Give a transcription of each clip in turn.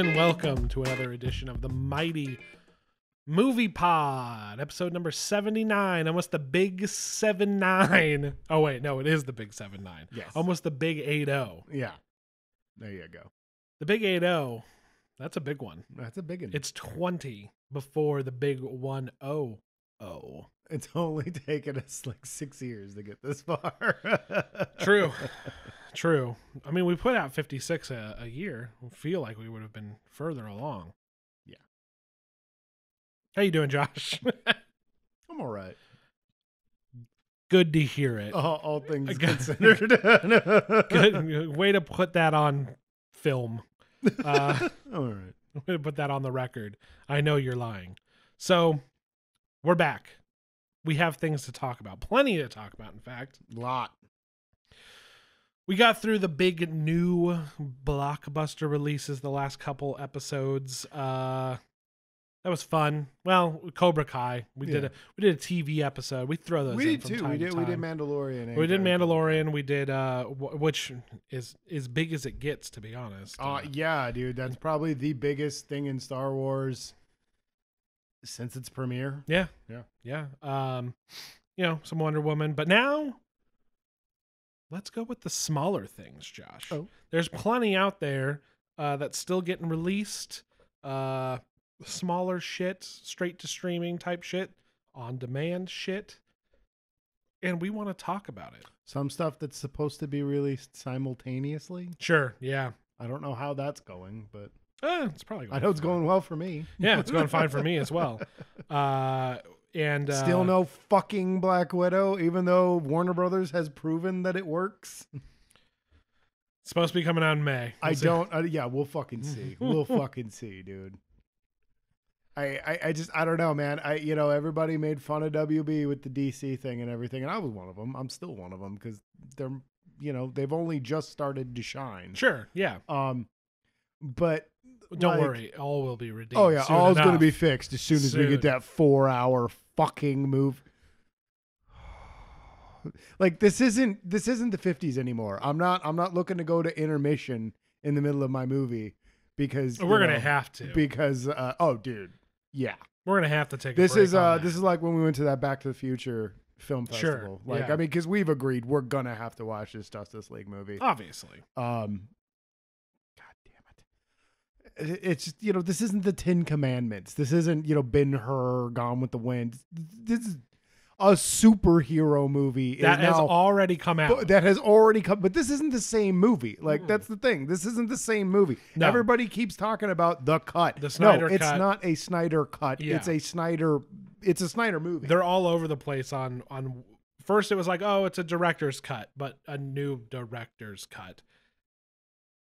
and welcome to another edition of the Mighty Movie Pod, episode number 79. Almost the big 7 9. Oh, wait, no, it is the big 7 9. Yes. Almost the big 8 0. Yeah. There you go. The big 8 0, that's a big one. That's a big one. It's 20 before the big 1 0 0. It's only taken us like six years to get this far. True. True. I mean, we put out 56 a, a year. I feel like we would have been further along. Yeah. How you doing, Josh? I'm all right. Good to hear it. All, all things considered. Good way to put that on film. Uh, all right. way to put that on the record. I know you're lying. So, we're back. We have things to talk about. Plenty to talk about, in fact. Lot. We got through the big new blockbuster releases the last couple episodes. Uh that was fun. Well, Cobra Kai. We did a we did a TV episode. We throw those. We in did too. We to did. We did. Mandalorian. We did Mandalorian. We did uh, wh- which is as big as it gets, to be honest. Uh, yeah, dude. That's probably the biggest thing in Star Wars since its premiere. yeah, Yeah. yeah. Um, you know, some Wonder Woman, but now let's go with the smaller things, Josh. Oh. There's plenty out there uh, that's still getting released. Uh, smaller shit, straight to streaming type shit, on demand shit, and we want to talk about it. Some stuff that's supposed to be released simultaneously. Sure. Yeah. I don't know how that's going, but Uh, it's probably. I know it's fine. going well for me. Yeah, it's going fine for me as well. Uh, and uh, Still no fucking Black Widow, even though Warner Brothers has proven that it works. It's supposed to be coming out in May. I We'll see. don't. Uh, yeah, we'll fucking see. We'll fucking see, dude. I, I I just I don't know, man. I you know everybody made fun of WB with the DC thing and everything, and I was one of them. I'm still one of them because they're you know they've only just started to shine. Sure. Yeah. Um, but Don't like- worry. All will be redeemed. Oh yeah, soon all's going to be fixed as soon as we get that four hour fucking move. Like this isn't this isn't the fifties anymore. I'm not I'm not looking to go to intermission in the middle of my movie because We're gonna know, have to. because uh, oh dude yeah We're gonna have to take. this a break is uh this is like when we went to that Back to the Future film Sure, festival. Like yeah. I mean because we've agreed we're gonna have to watch this Justice League movie. obviously. Um, God damn it! It- It's you know this isn't the Ten Commandments. This isn't you know Ben Hur, Gone with the Wind. This is a superhero movie That has now- already come out. that has already come. But this isn't the same movie. Like Mm. that's the thing. This isn't the same movie. No. Everybody keeps talking about the cut. The Snyder no, it's cut. not a Snyder cut. Yeah. It's a Snyder. It's a Snyder movie. They're all over the place on on. First, it was like, oh, it's a director's cut, but a new director's cut.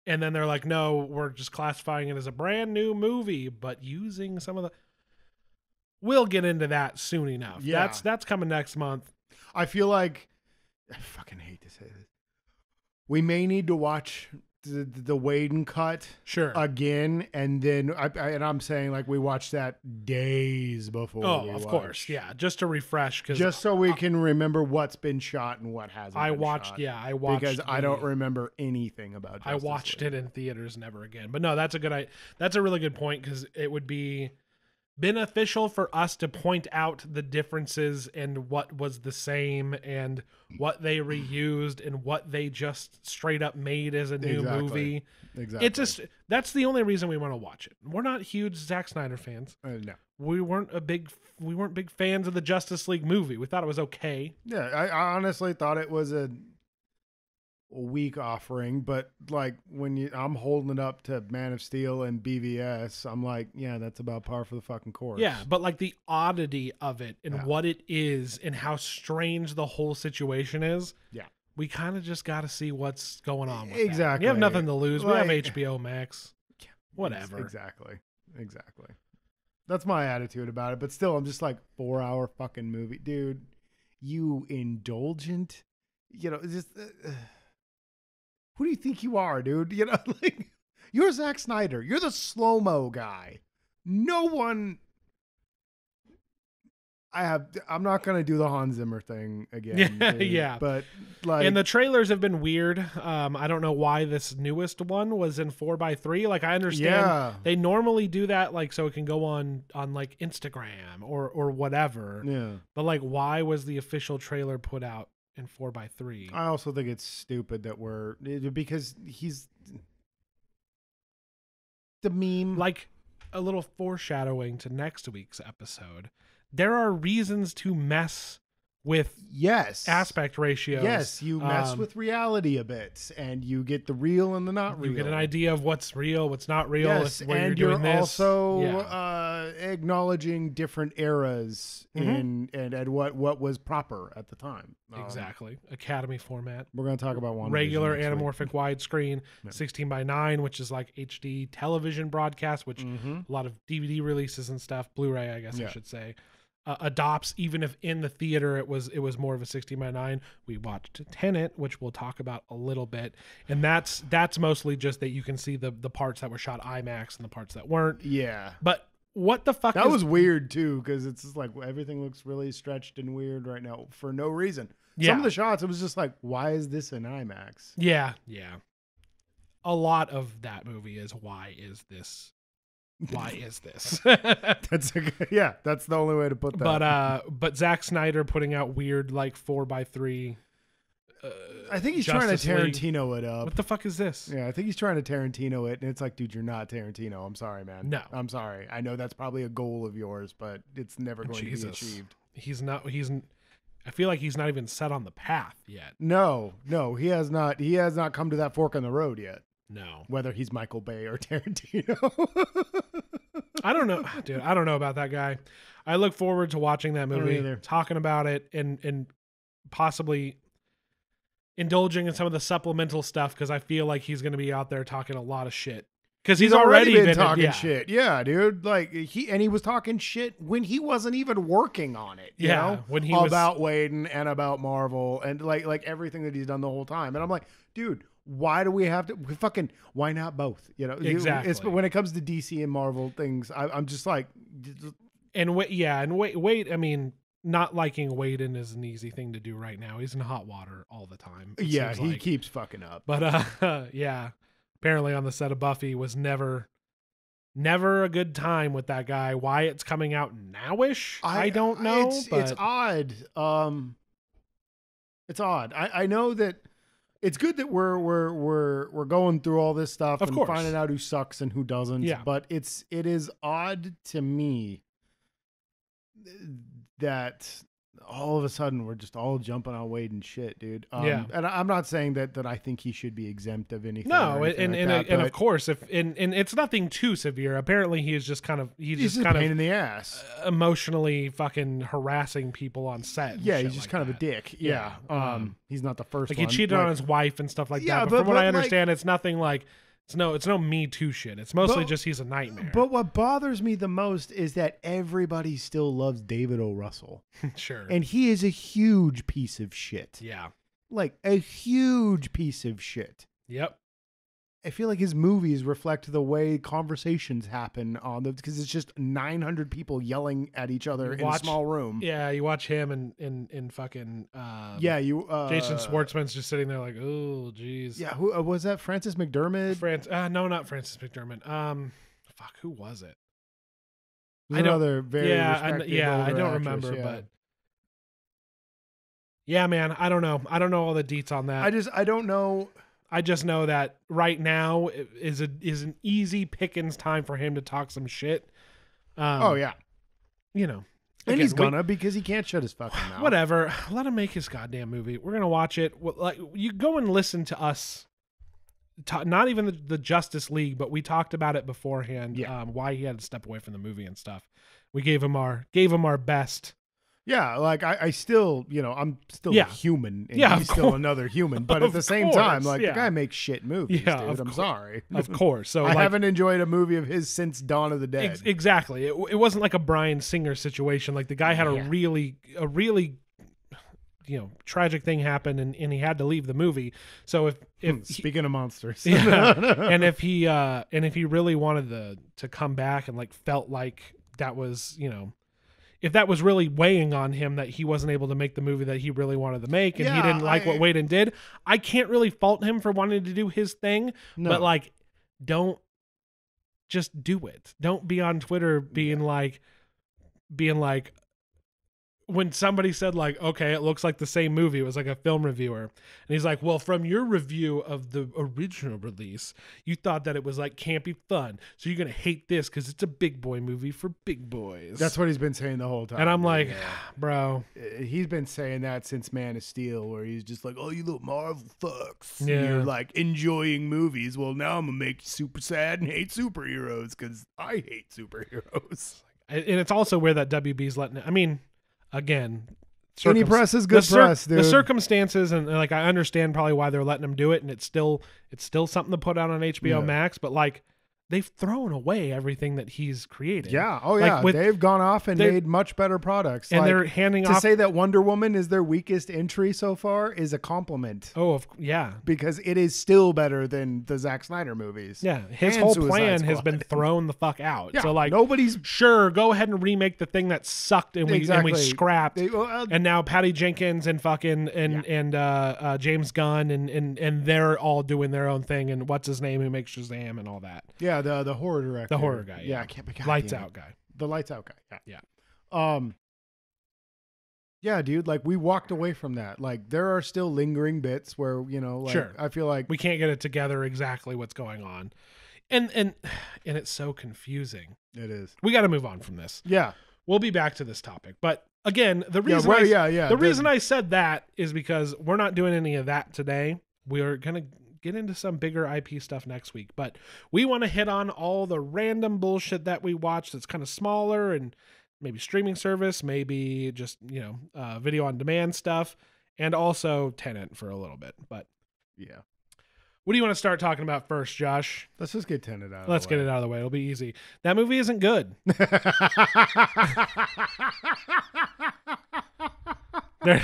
And then they're like, no, we're just classifying it as a brand new movie, but using some of the. We'll get into that soon enough. Yeah. That's that's coming next month. I feel like I fucking hate to say this. We may need to watch the, the Whedon cut Sure. again, and then I, I and I'm saying like we watched that days before. oh, of watched. course, yeah. Just to refresh, because Just so we can remember what's been shot and what hasn't. I watched, shot. yeah, I watched because I don't remember anything about. I watched it in theaters never again. But no, that's a good I that's a really good point because it would be beneficial for us to point out the differences and what was the same and what they reused and what they just straight up made as a new Exactly. movie. Exactly. It just that's the only reason we want to watch it. We're not huge Zack Snyder fans. Uh, no. We weren't a big we weren't big fans of the Justice League movie. We thought it was okay. Yeah, I, I honestly thought it was a, a weak offering, but like when you, I'm holding it up to Man of Steel and BVS, I'm like, yeah, that's about par for the fucking course. Yeah, but like the oddity of it and Yeah. what it is and how strange the whole situation is. Yeah. We kind of just got to see what's going on with that. Exactly. You have nothing to lose. we have HBO Max. Whatever. Exactly. Exactly. That's my attitude about it. But still, I'm just like four hour fucking movie, dude. You indulgent, you know, just uh, who do you think you are, dude? You know, like you're Zack Snyder. You're the slow mo guy. No one I have. I'm not gonna do the Hans Zimmer thing again. Yeah, dude, yeah. But like, and the trailers have been weird. Um, I don't know why this newest one was in four by three. Like I understand yeah, they normally do that, like so it can go on on like Instagram or or whatever. yeah. But like, why was the official trailer put out in four by three? I also think it's stupid that we're because he's the meme. like a little foreshadowing to next week's episode. There are reasons to mess with yes, aspect ratios. Yes, you mess Um, with reality a bit, and you get the real and the not real. You get an idea of what's real, what's not real. Yes, and you're you're, also Yeah. uh, acknowledging different eras Mhm. in and, and what what was proper at the time. Um, exactly Academy format. we're going to talk about one regular anamorphic widescreen, Yeah. 16 by 9, which is like HD television broadcast, which hmm a lot of DVD releases and stuff, Blu-ray, I guess I should say, uh, adopts. Even if in the theater it was it was more of a 16 by 9. We watched Tenet which we'll talk about a little bit, and that's that's mostly just that you can see the the parts that were shot IMAX and the parts that weren't. Yeah, But what the fuck? that is, was weird too because it's just like everything looks really stretched and weird right now for no reason. yeah, Some of the shots, it was just like, why is this an IMAX? yeah, yeah. A lot of that movie is why is this? Why is this? That's a, yeah, that's the only way to put that. but uh but Zack Snyder putting out weird like four by three. Uh, I think he's Justice trying to League. Tarantino it up. What the fuck is this? Yeah, I think he's trying to Tarantino it, and it's like, dude, you're not Tarantino. I'm sorry, man. No. I'm sorry. I know that's probably a goal of yours, but it's never going Jesus. to be achieved. He's not. He's. I feel like he's not even set on the path yet. No, no, he has not. He has not come to that fork in the road yet. No, Whether he's Michael Bay or Tarantino. I don't know, dude. I don't know about that guy. I look forward to watching that movie, talking about it, and and possibly indulging in some of the supplemental stuff because I feel like he's going to be out there talking a lot of shit because he's, already, been, been talking yeah. shit. Yeah, dude. Like he and he was talking shit when he wasn't even working on it. You Yeah, know? when he was- about Whedon and about Marvel and like like everything that he's done the whole time. And I'm like, dude, why do we have to? We fucking why not both? You know, You- It's Exactly. when it comes to DC and Marvel things. I, I'm just like, And wait, yeah, and wait, wait. I mean, not liking Whedon is an easy thing to do right now. He's in hot water all the time. yeah, he like. keeps fucking up. But uh, yeah, apparently on the set of Buffy was never, never a good time with that guy. Why it's coming out nowish, I, don't know. It's, but it's odd. Um, it's odd. I, I know that it's good that we're we're we're we're going through all this stuff Of and course. finding out who sucks and who doesn't. Yeah. But it's it is odd to me that all of a sudden we're just all jumping on Whedon shit, dude. Um, Yeah. And I'm not saying that that I think he should be exempt of anything. no, anything and like and, that, and of course, if and, and it's nothing too severe. Apparently, he is just kind of he's, he's just kind pain of in the ass. emotionally fucking harassing people on set. Yeah, he's just like kind of a dick. Yeah. Yeah, Um, um, he's not the first Like he cheated Like- on his wife and stuff like Yeah, that. But, but- from what I but, understand, it's nothing like it's no it's no Me Too shit. It's mostly But- just he's a nightmare. But what bothers me the most is that everybody still loves David O. Russell. sure. And he is a huge piece of shit. yeah. Like a huge piece of shit. Yep. I feel like his movies reflect the way conversations happen on the because it's just 900 people yelling at each other in a small room. Yeah, you watch him and in in fucking um, Yeah, you uh Jason Schwartzman's just sitting there like, oh, jeez. Yeah, who uh, was that? Francis McDermott? France. Uh, no, not Francis McDermott. Um, fuck, who was it? I don't- another very yeah, I, yeah, I don't actress, remember, yeah. but yeah, man, I don't know. I don't know all the deets on that. I just I don't know. I just know that right now is a is an easy pickings time for him to talk some shit. Um, oh yeah, you know, and again, he's gonna because he can't shut his fucking mouth. whatever. Let him make his goddamn movie. We're gonna watch it. Like you go and listen to us. ta- not even the, the Justice League, but we talked about it beforehand. Yeah. Um, why he had to step away from the movie and stuff. We gave him our gave him our best. Yeah, like I, I still, you know, I'm still Yeah. a human, and Yeah, he's of still another human. But at the same course, time, like yeah. the guy makes shit movies, Yeah, dude. of I'm course. sorry. Of course. So I like, haven't enjoyed a movie of his since Dawn of the Dead. Ex- exactly. It, it wasn't like a Bryan Singer situation. Like the guy had a Yeah. really, a really, you know, tragic thing happened and, and he had to leave the movie. So if if Hmm, he- Speaking of monsters, yeah, and if he uh and if he really wanted the to come back and like felt like that was you know, if that was really weighing on him that he wasn't able to make the movie that he really wanted to make and he didn't like I- what Whedon did, I can't really fault him for wanting to do his thing. No. But like, don't just do it. Don't be on Twitter being like, being like, when somebody said like, okay, it looks like the same movie. It was like a film reviewer, and he's like, well, from your review of the original release, you thought that it was like campy fun, so you're gonna hate this because it's a big boy movie for big boys. That's what he's been saying the whole time. and I'm like, Yeah. bro, Uh, he's been saying that since Man of Steel, where he's just like, "Oh, you little Marvel fucks, Yeah. you're like enjoying movies. Well, now I'm gonna make you super sad and hate superheroes because I hate superheroes." and it's also where that WB's letting. It, I mean, again. Any press is the good cir- press, dude. The circumstances and like I understand probably why they're letting them do it, and it's still it's still something to put out on HBO Yeah. Max. But like they've thrown away everything that he's created. yeah, oh Like, yeah, with- they've gone off and made much better products. and Like, they're handing to off. say that Wonder Woman is their weakest entry so far is a compliment oh, of, yeah, because it is still better than the Zack Snyder movies. yeah. His whole Suicide plan has been thrown the fuck out. Yeah, so like, nobody's sure, go ahead and remake the thing that sucked and we and we scrapped. they, well, uh, and now Patty Jenkins and fucking and and uh, uh, James Gunn and, and and they're all doing their own thing and what's his name who makes Shazam and all that yeah, the the horror director, the horror guy Yeah, I can't be God lights damn it. out guy the lights out guy. Yeah. Yeah. Um Yeah, dude, like we walked away from that. Like there are still lingering bits where, you know, like Sure. I feel like we can't get it together exactly what's going on and and and it's so confusing it is. we got to move on from this Yeah. we'll be back to this topic but again the Yeah, reason well, I, yeah, yeah. the reason I said that is because we're not doing any of that today. We're gonna get into some bigger IP stuff next week, but we want to hit on all the random bullshit that we watch that's kind of smaller and maybe streaming service, maybe just you know uh, video on demand stuff, and also Tenet for a little bit. But Yeah. what do you want to start talking about first, Josh? Let's just get Tenet out. Let's get it out of the way. It'll be easy. That movie isn't good. There,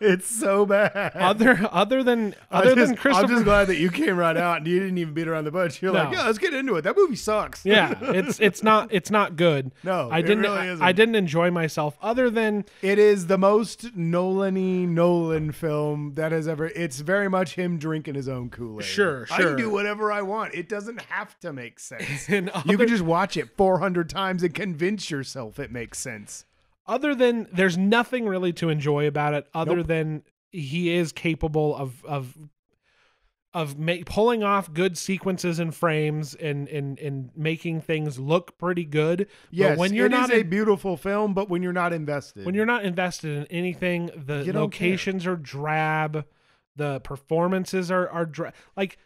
it's so bad. other other than other just, than Christopher. I'm just glad that you came right out and you didn't even beat around the bush. You're like, yeah, let's get into it. That movie sucks. yeah, it's it's not it's not good. no, I didn't really I, isn't. I didn't enjoy myself other than It is the most Nolan-y Nolan film that has ever. It's very much him drinking his own Kool Aid. Sure, I sure. can do whatever I want. It doesn't have to make sense. you other, can just watch it 400 times and convince yourself it makes sense. Other than there's nothing really to enjoy about it other Nope. than he is capable of of of ma- pulling off good sequences and frames and and and making things look pretty good. Yes, but when you're it not is a beautiful film, but when you're not invested, when you're not invested in anything, the You locations are drab, the performances are are dra- like.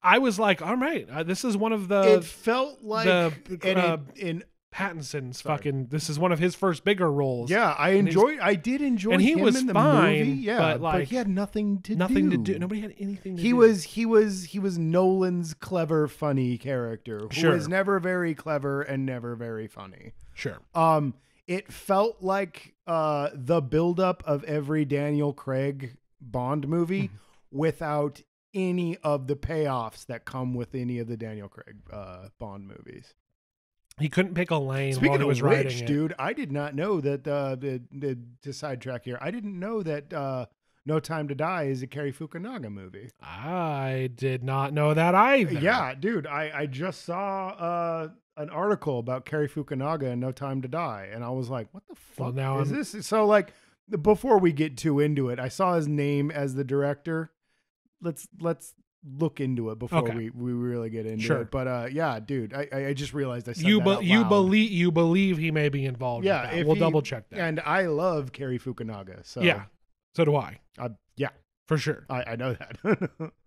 I was like, all right, uh, this is one of the it felt like the, uh, it, in Pattinson's Sorry. fucking. This is one of his first bigger roles. yeah, I enjoyed. I did enjoy, and he him was in the fine, movie. Yeah, but, like, he had nothing to nothing do. to do. Nobody had anything. to he do. was he was he was Nolan's clever, funny character who Sure. was never very clever and never very funny. sure. Um, it felt like uh the buildup of every Daniel Craig Bond movie Mm-hmm. without any of the payoffs that come with any of the Daniel Craig uh Bond movies. He couldn't pick a lane Speaking while he of was which, writing it. dude, I did not know that uh the, the to sidetrack here. I didn't know that uh No Time to Die is a Cary Fukunaga movie. I did not know that either. Yeah, dude, I I just saw uh an article about Cary Fukunaga and No Time to Die, and I was like, what the fuck Well, now is I'm- this? So like, before we get too into it, I saw his name as the director. Let's let's look into it before Okay. we, we really get into Sure. it. But uh, yeah, dude, I I- I just realized I said You that be, you believe you believe he may be involved. Yeah, that. we'll he- double check that. and I love Cary Fukunaga. So yeah, so do I I, yeah, for sure. I, I know that.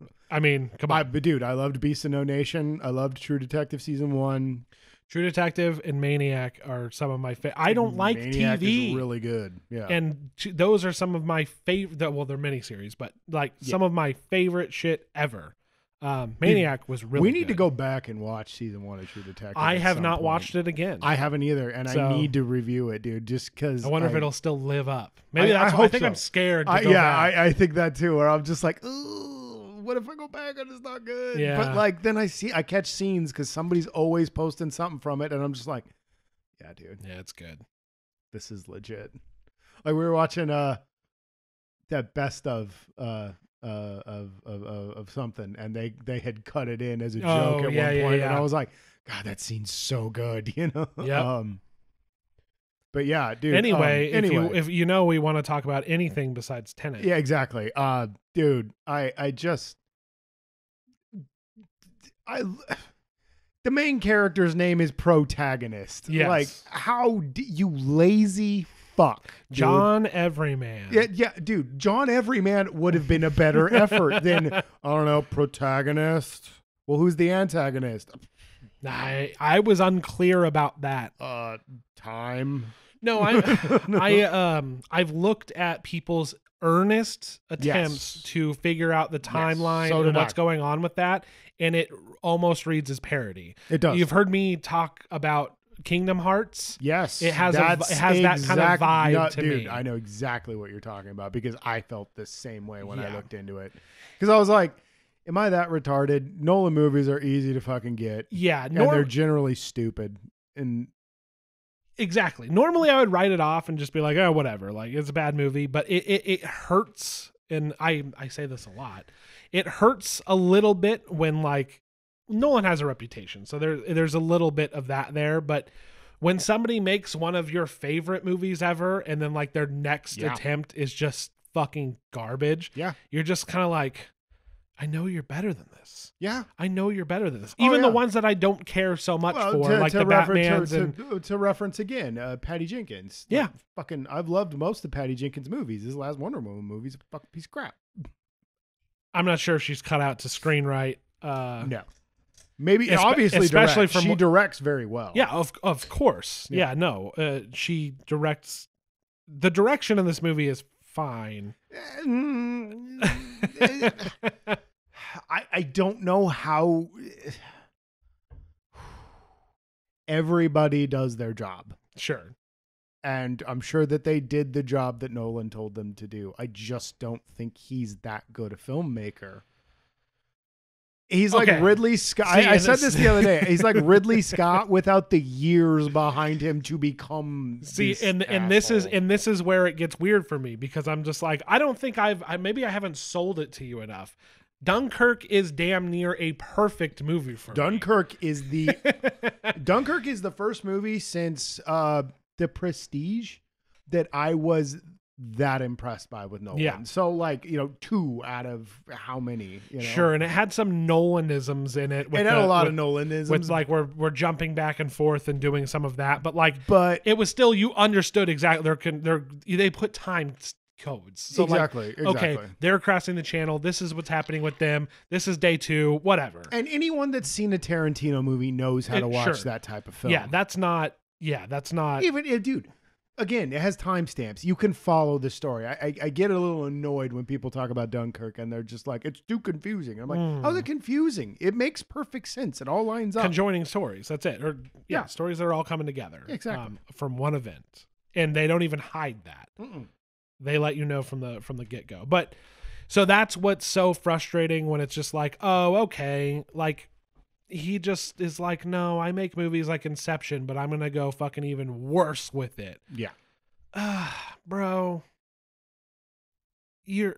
I mean, come I, on, but dude, I loved Beast of No Nation. I loved True Detective season one. True Detective and Maniac are some of my favorite. I don't like Maniac TV. Is really good. Yeah. and t- those are some of my favorite. Well, they're miniseries, but like Yeah. some of my favorite shit ever. Um, Maniac was really. we need to go back and watch season one of True Detective. I have not point. watched it again. I haven't either, and So- I need to review it, dude. Just because I wonder if it'll still live up. Maybe I- that's I why I think so. I'm scared. I, yeah. I, I think that too. Where I'm just like, ooh, what if I go back and it's not good? Yeah. But like, then I see, I catch scenes because somebody's always posting something from it, and I'm just like, yeah, dude. yeah, it's good. this is legit. Like we were watching uh that best of uh uh of of of, of something and they they had cut it in as a joke Oh, at yeah, one yeah, point and. I was like, God, that scene's so good, you know? Yep. Um but yeah, dude. anyway, um, if anyway. you if you know we want to talk about anything besides Tenet, Yeah, exactly. Uh dude, I I just I the main character's name is protagonist. Yes. Like how d- you lazy fuck. dude. John Everyman. Yeah, yeah, dude. John Everyman would have been a better effort than I don't know, protagonist. Well, who's the antagonist? I I was unclear about that. Uh time. No, I I um I've looked at people's earnest attempts Yes. to figure out the timeline so and what's I. going on with that, and it almost reads as parody. It does. You've heard me talk about Kingdom Hearts. Yes, It has a- it has that kind of vibe no, to dude, me. I know exactly what you're talking about because I felt the same way when I looked into it. Because I was like, "Am I that retarded?" Nolan movies are easy to fucking get, Yeah, and they're generally stupid. And exactly. Normally, I would write it off and just be like, "Oh, whatever." Like it's a bad movie, but it it, it hurts, and I I say this a lot. It hurts a little bit when like Nolan has a reputation, so there there's a little bit of that there, but. When somebody makes one of your favorite movies ever, and then like their next Yeah. attempt is just fucking garbage, yeah, you're just kind of like, I know you're better than this. yeah. I know you're better than this. Oh, Even the ones that I don't care so much Well, for, to, like to the refer- Batmans to, and to, to reference again, uh, Patty Jenkins. Yeah. Like, fucking. I've loved most of Patty Jenkins' movies. His last Wonder Woman movie's a fucking piece of crap. I'm not sure if she's cut out to screenwrite. Uh, no, maybe Espe- obviously, especially direct. from she directs very well. Yeah, of of course. Yeah. Yeah, no. Uh, she directs. The direction in this movie is fine. I I don't know how everybody does their job. Sure. And I'm sure that they did the job that Nolan told them to do. I just don't think he's that good a filmmaker. He's like Okay. Ridley Scott. See, I, I said this the other day. He's like Ridley Scott without the years behind him to become. See, and and this is and this is where it gets weird for me because I'm just like I don't think I've I, maybe I haven't sold it to you enough. Dunkirk is damn near a perfect movie for me. Dunkirk is the Dunkirk is the first movie since uh The Prestige that I was that impressed by with Nolan. Yeah. So like, you know, two out of how many, you know. Sure, and it had some Nolanisms in it. With It had the- a lot with, of Nolanisms. with like we're we're jumping back and forth and doing some of that, but like but it was still you understood exactly they're they're they put time codes. So like exactly, exactly. okay, they're crossing the channel. This is what's happening with them. This is day two. Whatever. And anyone that's seen a Tarantino movie knows how It- to watch sure. that type of film. yeah, that's not. Yeah, that's not. even dude again it has timestamps you can follow the story I, I i get a little annoyed when people talk about dunkirk and they're just like it's too confusing i'm like Mm. how's it confusing it makes perfect sense it all lines up conjoining stories. That's it. Or yeah, Yeah. stories that are all coming together. Exactly. um, from one event, and they don't even hide that. Mm-mm. They let you know from the from the get go. But so that's what's so frustrating when it's just like, oh, okay, like he just is like, no, I make movies like Inception, but I'm gonna go fucking even worse with it. yeah Ah, bro, you're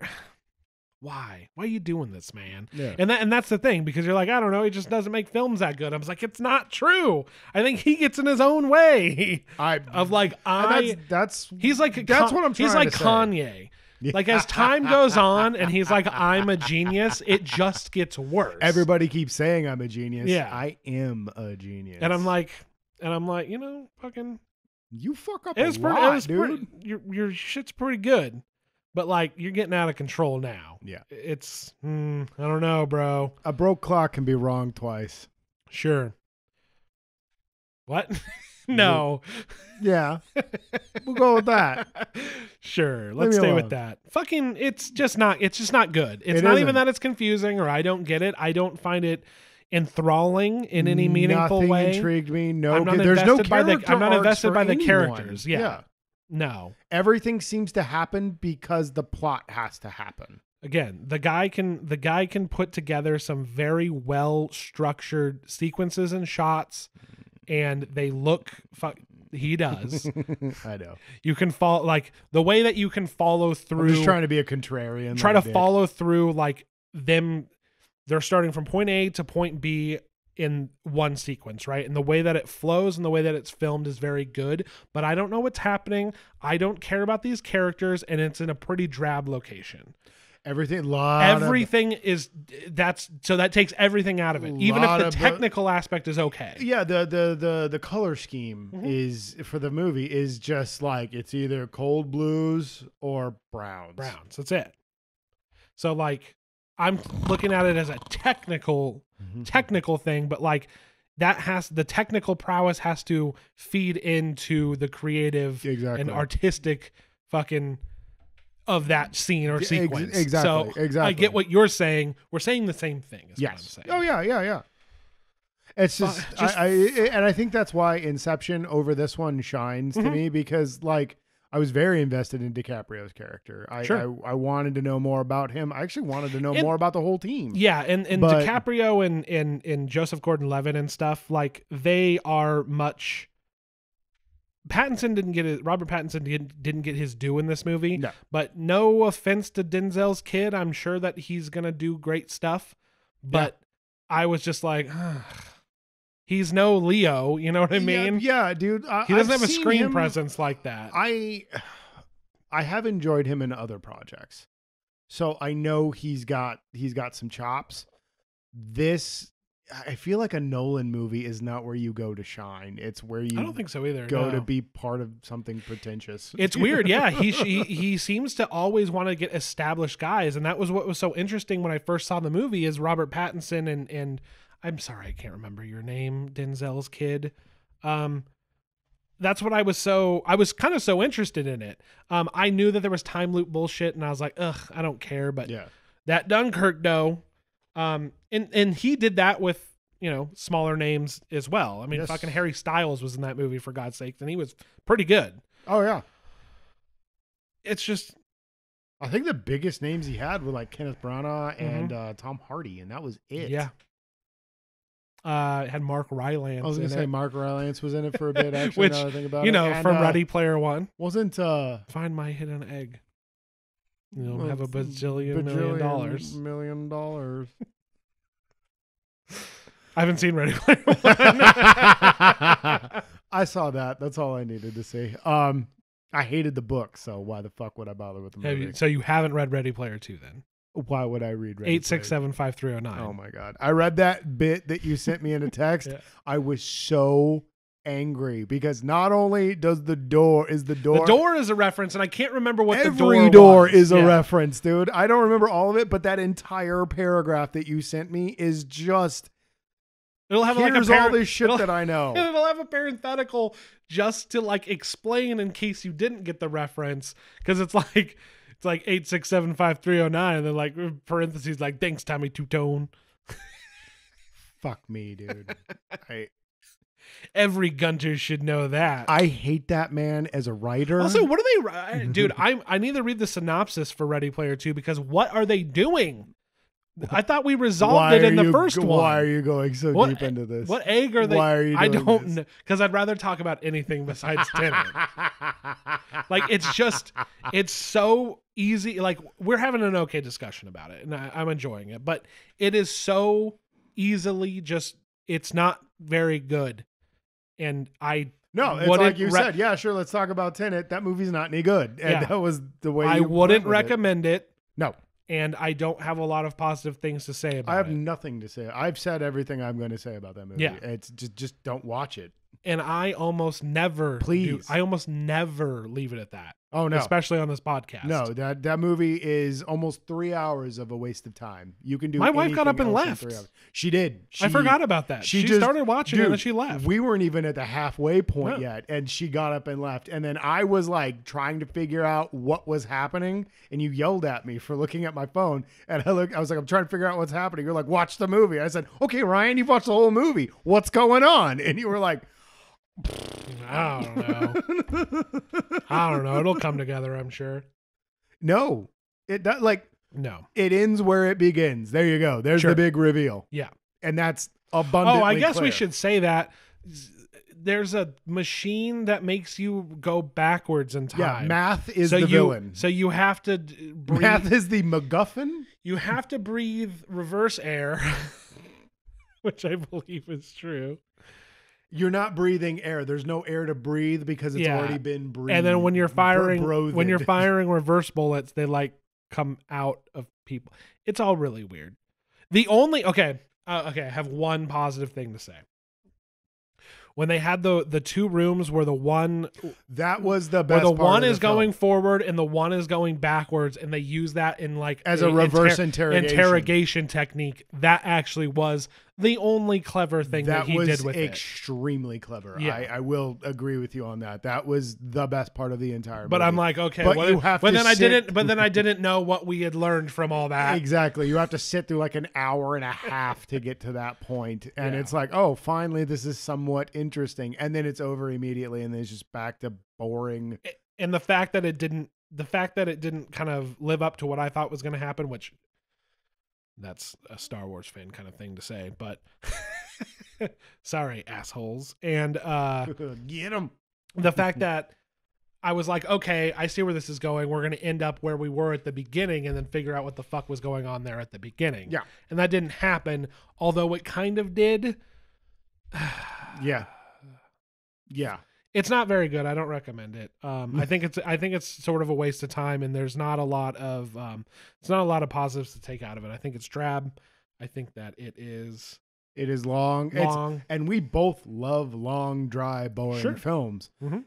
why? Why are you doing this, man? yeah And that and that's the thing because you're like, I don't know, he just doesn't make films that good. I was like, it's not true. I think he gets in his own way i of like I. that's, that's he's like that's Con- what i'm He's like to say. Kanye. Like as time goes on, and he's like, I'm a genius. It just gets worse. everybody keeps saying i'm a genius Yeah. i am a genius and I'm like, and I'm like, you know, fucking, you fuck up it's a pretty, lot dude pretty, your your shit's pretty good, but like you're getting out of control now. yeah It's, mm, I don't know, bro. a broke clock can be wrong twice Sure. What? no. yeah we'll go with that sure. Let's stay alone. with that. Fucking it's just not it's just not good. It's It not isn't. even that it's confusing or I don't get it. I don't find it enthralling in any meaningful Nothing way. intrigued me. No, I'm not there's no by the- I'm not invested by the anyone. characters. Yeah. No. everything seems to happen because the plot has to happen. Again, the guy can the guy can put together some very well structured sequences and shots and they look fu- he does. I know. you can follow like the way that you can follow through I'm just trying to be a contrarian. try like to follow through like them they're starting from point A to point B in one sequence, right? And the way that it flows and the way that it's filmed is very good, but I don't know what's happening. I don't care about these characters and it's in a pretty drab location. everything. Lot everything is that's so that takes everything out of it. Even if the of technical aspect is okay. Yeah, the the the the color scheme Mhm. is for the movie is just like it's either cold blues or browns. Browns, that's it. So like I'm looking at it as a technical Mhm. technical thing, but like that has the technical prowess has to feed into the creative Exactly. and artistic fucking of that scene or Ex- sequence. exactly, So exactly. I get what you're saying. We're saying the same thing. Is yes. What I'm saying. Oh yeah, yeah, yeah. It's just, just I, I, and I think that's why Inception over this one shines to Mhm. me because like I was very invested in DiCaprio's character. I, Sure. I I wanted to know more about him. I actually wanted to know And- more about the whole team. Yeah, and and But- DiCaprio and and and Joseph Gordon-Levitt and stuff like they are much. Pattinson didn't get it. Robert Pattinson didn't didn't get his due in this movie. No. But no offense to Denzel's kid, I'm sure that he's gonna do great stuff. But I was just like, "Ugh, he's no Leo. You know what I mean? Yeah, yeah, dude. I, He doesn't I've have a screen him- presence like that. I I have enjoyed him in other projects. So I know he's got he's got some chops. This I feel like a Nolan movie is not where you go to shine. It's where you I don't think so either. go no. to be part of something pretentious. It's weird, yeah. He, he he seems to always want to get established guys, and that was what was so interesting when I first saw the movie. Is Robert Pattinson and and I'm sorry, I can't remember your name, Denzel's kid. Um, that's what I was so I was kind of so interested in it. Um, I knew that there was time loop bullshit, and I was like, ugh, I don't care. But yeah. that Dunkirk though, um, and and he did that with you know smaller names as well. I mean, Yes. fucking Harry Styles was in that movie for God's sake, and he was pretty good. Oh yeah. It's just I think the biggest names he had were like Kenneth Branagh and uh, Tom Hardy, and that was it. Mm-hmm. Yeah. Uh, had Mark Rylance. I was gonna say it, Mark Rylance was in it for a bit. Actually, Which, now I think about you know, from uh, Ready Player One. wasn't uh Find my hidden egg. You know, well, have a bajillion million bajillion dollars. Million dollars. I haven't seen Ready Player One. I saw that. That's all I needed to see. Um, I hated the book, so why the fuck would I bother with the movie? you, so you haven't read Ready Player Two then? Why would I read Ready Eight six seven five three zero nine. Oh my god! I read that bit that you sent me in a text. Yeah. I was so angry because not only does the door is the door The door is a reference, and I can't remember what the door. every door, is a Yeah. reference, dude. I don't remember all of it, but that entire paragraph that you sent me is just It'll have like here's all this shit that I know. It'll have a parenthetical just to like explain in case you didn't get the reference because it's like it's like eight six seven five three zero nine and then like parentheses like thanks Tommy Tutone. Fuck me, dude. I Every Gunter should know that. I hate that man as a writer. also, what are they, dude? I I need to read the synopsis for Ready Player Two because what are they doing? I thought we resolved why it in the you- first one. Why are you going so What- deep into this? What egg are they? Why are you I don't know because I'd rather talk about anything besides Tenet. like it's just it's so easy like we're having an okay discussion about it and I, i'm enjoying it but it is so easily just it's not very good and i No, it's like you re- said. Yeah, sure. Let's talk about Tenet. That movie's not any good, and Yeah. that was the way. i wouldn't with it. recommend it. No, and i don't have a lot of positive things to say about it. I have it nothing to say. I've said everything I'm going to say about that movie. Yeah. it's just just don't watch it. and i almost never do- Please. i almost never leave it at that Oh no, especially on this podcast no that that movie is almost three hours of a waste of time. You can do. My wife got up and left. She did. She, i forgot about that she she, just- started watching it and then she left We weren't even at the halfway point No. yet, and she got up and left. And then I was like trying to figure out what was happening, and you yelled at me for looking at my phone. And I look, I was like, I'm trying to figure out what's happening. You're like, watch the movie. I said, Okay, Ryan, you've watched the whole movie. What's going on? And you were like, I don't know. I don't know. It'll come together, I'm sure. No, it does. Like No. it ends where it begins. There you go. There's Sure. the big reveal, Yeah. and that's abundantly. Oh, I guess we should say that there's a machine that makes you go backwards in time. Yeah, math is so the you, villain. So you have to breathe. Math is the MacGuffin. you have to breathe reverse air, which I believe is true. You're not breathing air. There's no air to breathe because it's Yeah. already been breathed. And then when you're firing, bro- when you're firing reverse bullets, they like come out of people. It's all really weird. The only okay, uh, okay, I have one positive thing to say. When they had the the two rooms where the one that was the best where the one is the going forward and the one is going backwards, and they use that in like as a reverse interrogation. interrogation technique. That actually was the only clever thing that, that he did with it. extremely clever. Yeah. I, I will agree with you on that. That was the best part of the entire. But movie. I'm like, okay, But you have but then I didn't. But then I didn't know what we had learned from all that. Exactly. You have to sit through like an hour and a half to get to that. And Yeah. it's like, oh, finally, this is somewhat interesting. And then it's over immediately. And then it's just back to boring. and the fact that it didn't the fact that it didn't kind of live up to what I thought was going to happen, which that's a Star Wars fan kind of thing to say, but sorry, assholes. And uh Get them. the fact that I was like, okay, I see where this is going. We're going to end up where we were at the beginning and then figure out what the fuck was going on there at the beginning. Yeah. And that didn't happen, although it kind of did. Yeah. Yeah. It's not very good. I don't recommend it. Um, I think it's I think it's sort of a waste of time, and there's not a lot of um, it's not a lot of positives to take out of it. I think it's drab. I think that it is It is long. It's, long. and we both love long, dry, boring Sure. films. Mhm.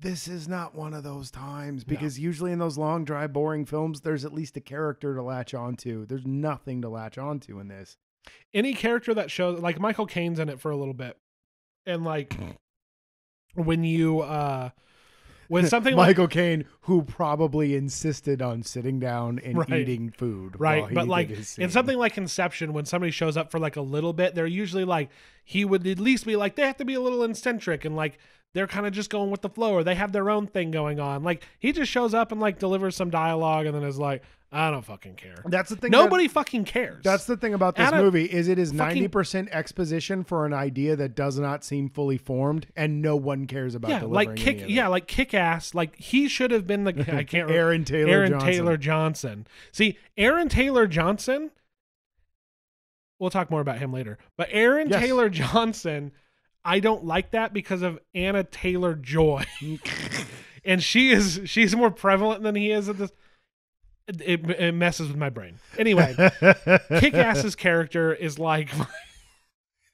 This is not one of those times No. because usually in those long, dry, boring films, there's at least a character to latch onto. There's nothing to latch onto in this. Any character that shows like Michael Caine's in it for a little bit, and like when you uh when something like Michael Caine, who probably insisted on sitting down and Right. eating food, right while he but like in something like inception when somebody shows up for like a little bit they're usually like he would at least be like they have to be a little eccentric and like they're kind of just going with the flow or they have their own thing going on like he just shows up and like delivers some dialogue and then is like i don't fucking care that's the thing. that- nobody fucking cares that's the thing about this Add a movie is it is ninety percent exposition for an idea that does not seem fully formed, and no one cares about. yeah delivering like kick yeah like kick ass like he should have been the i can't Aaron Taylor. Aaron Johnson. Taylor Johnson. See, Aaron Taylor Johnson. We'll talk more about him later. But Aaron Yes. Taylor Johnson, I don't like that because of Anya Taylor Joy, and she is she's more prevalent than he is at this. It, it, messes with my brain. Anyway, Kick Ass's character is like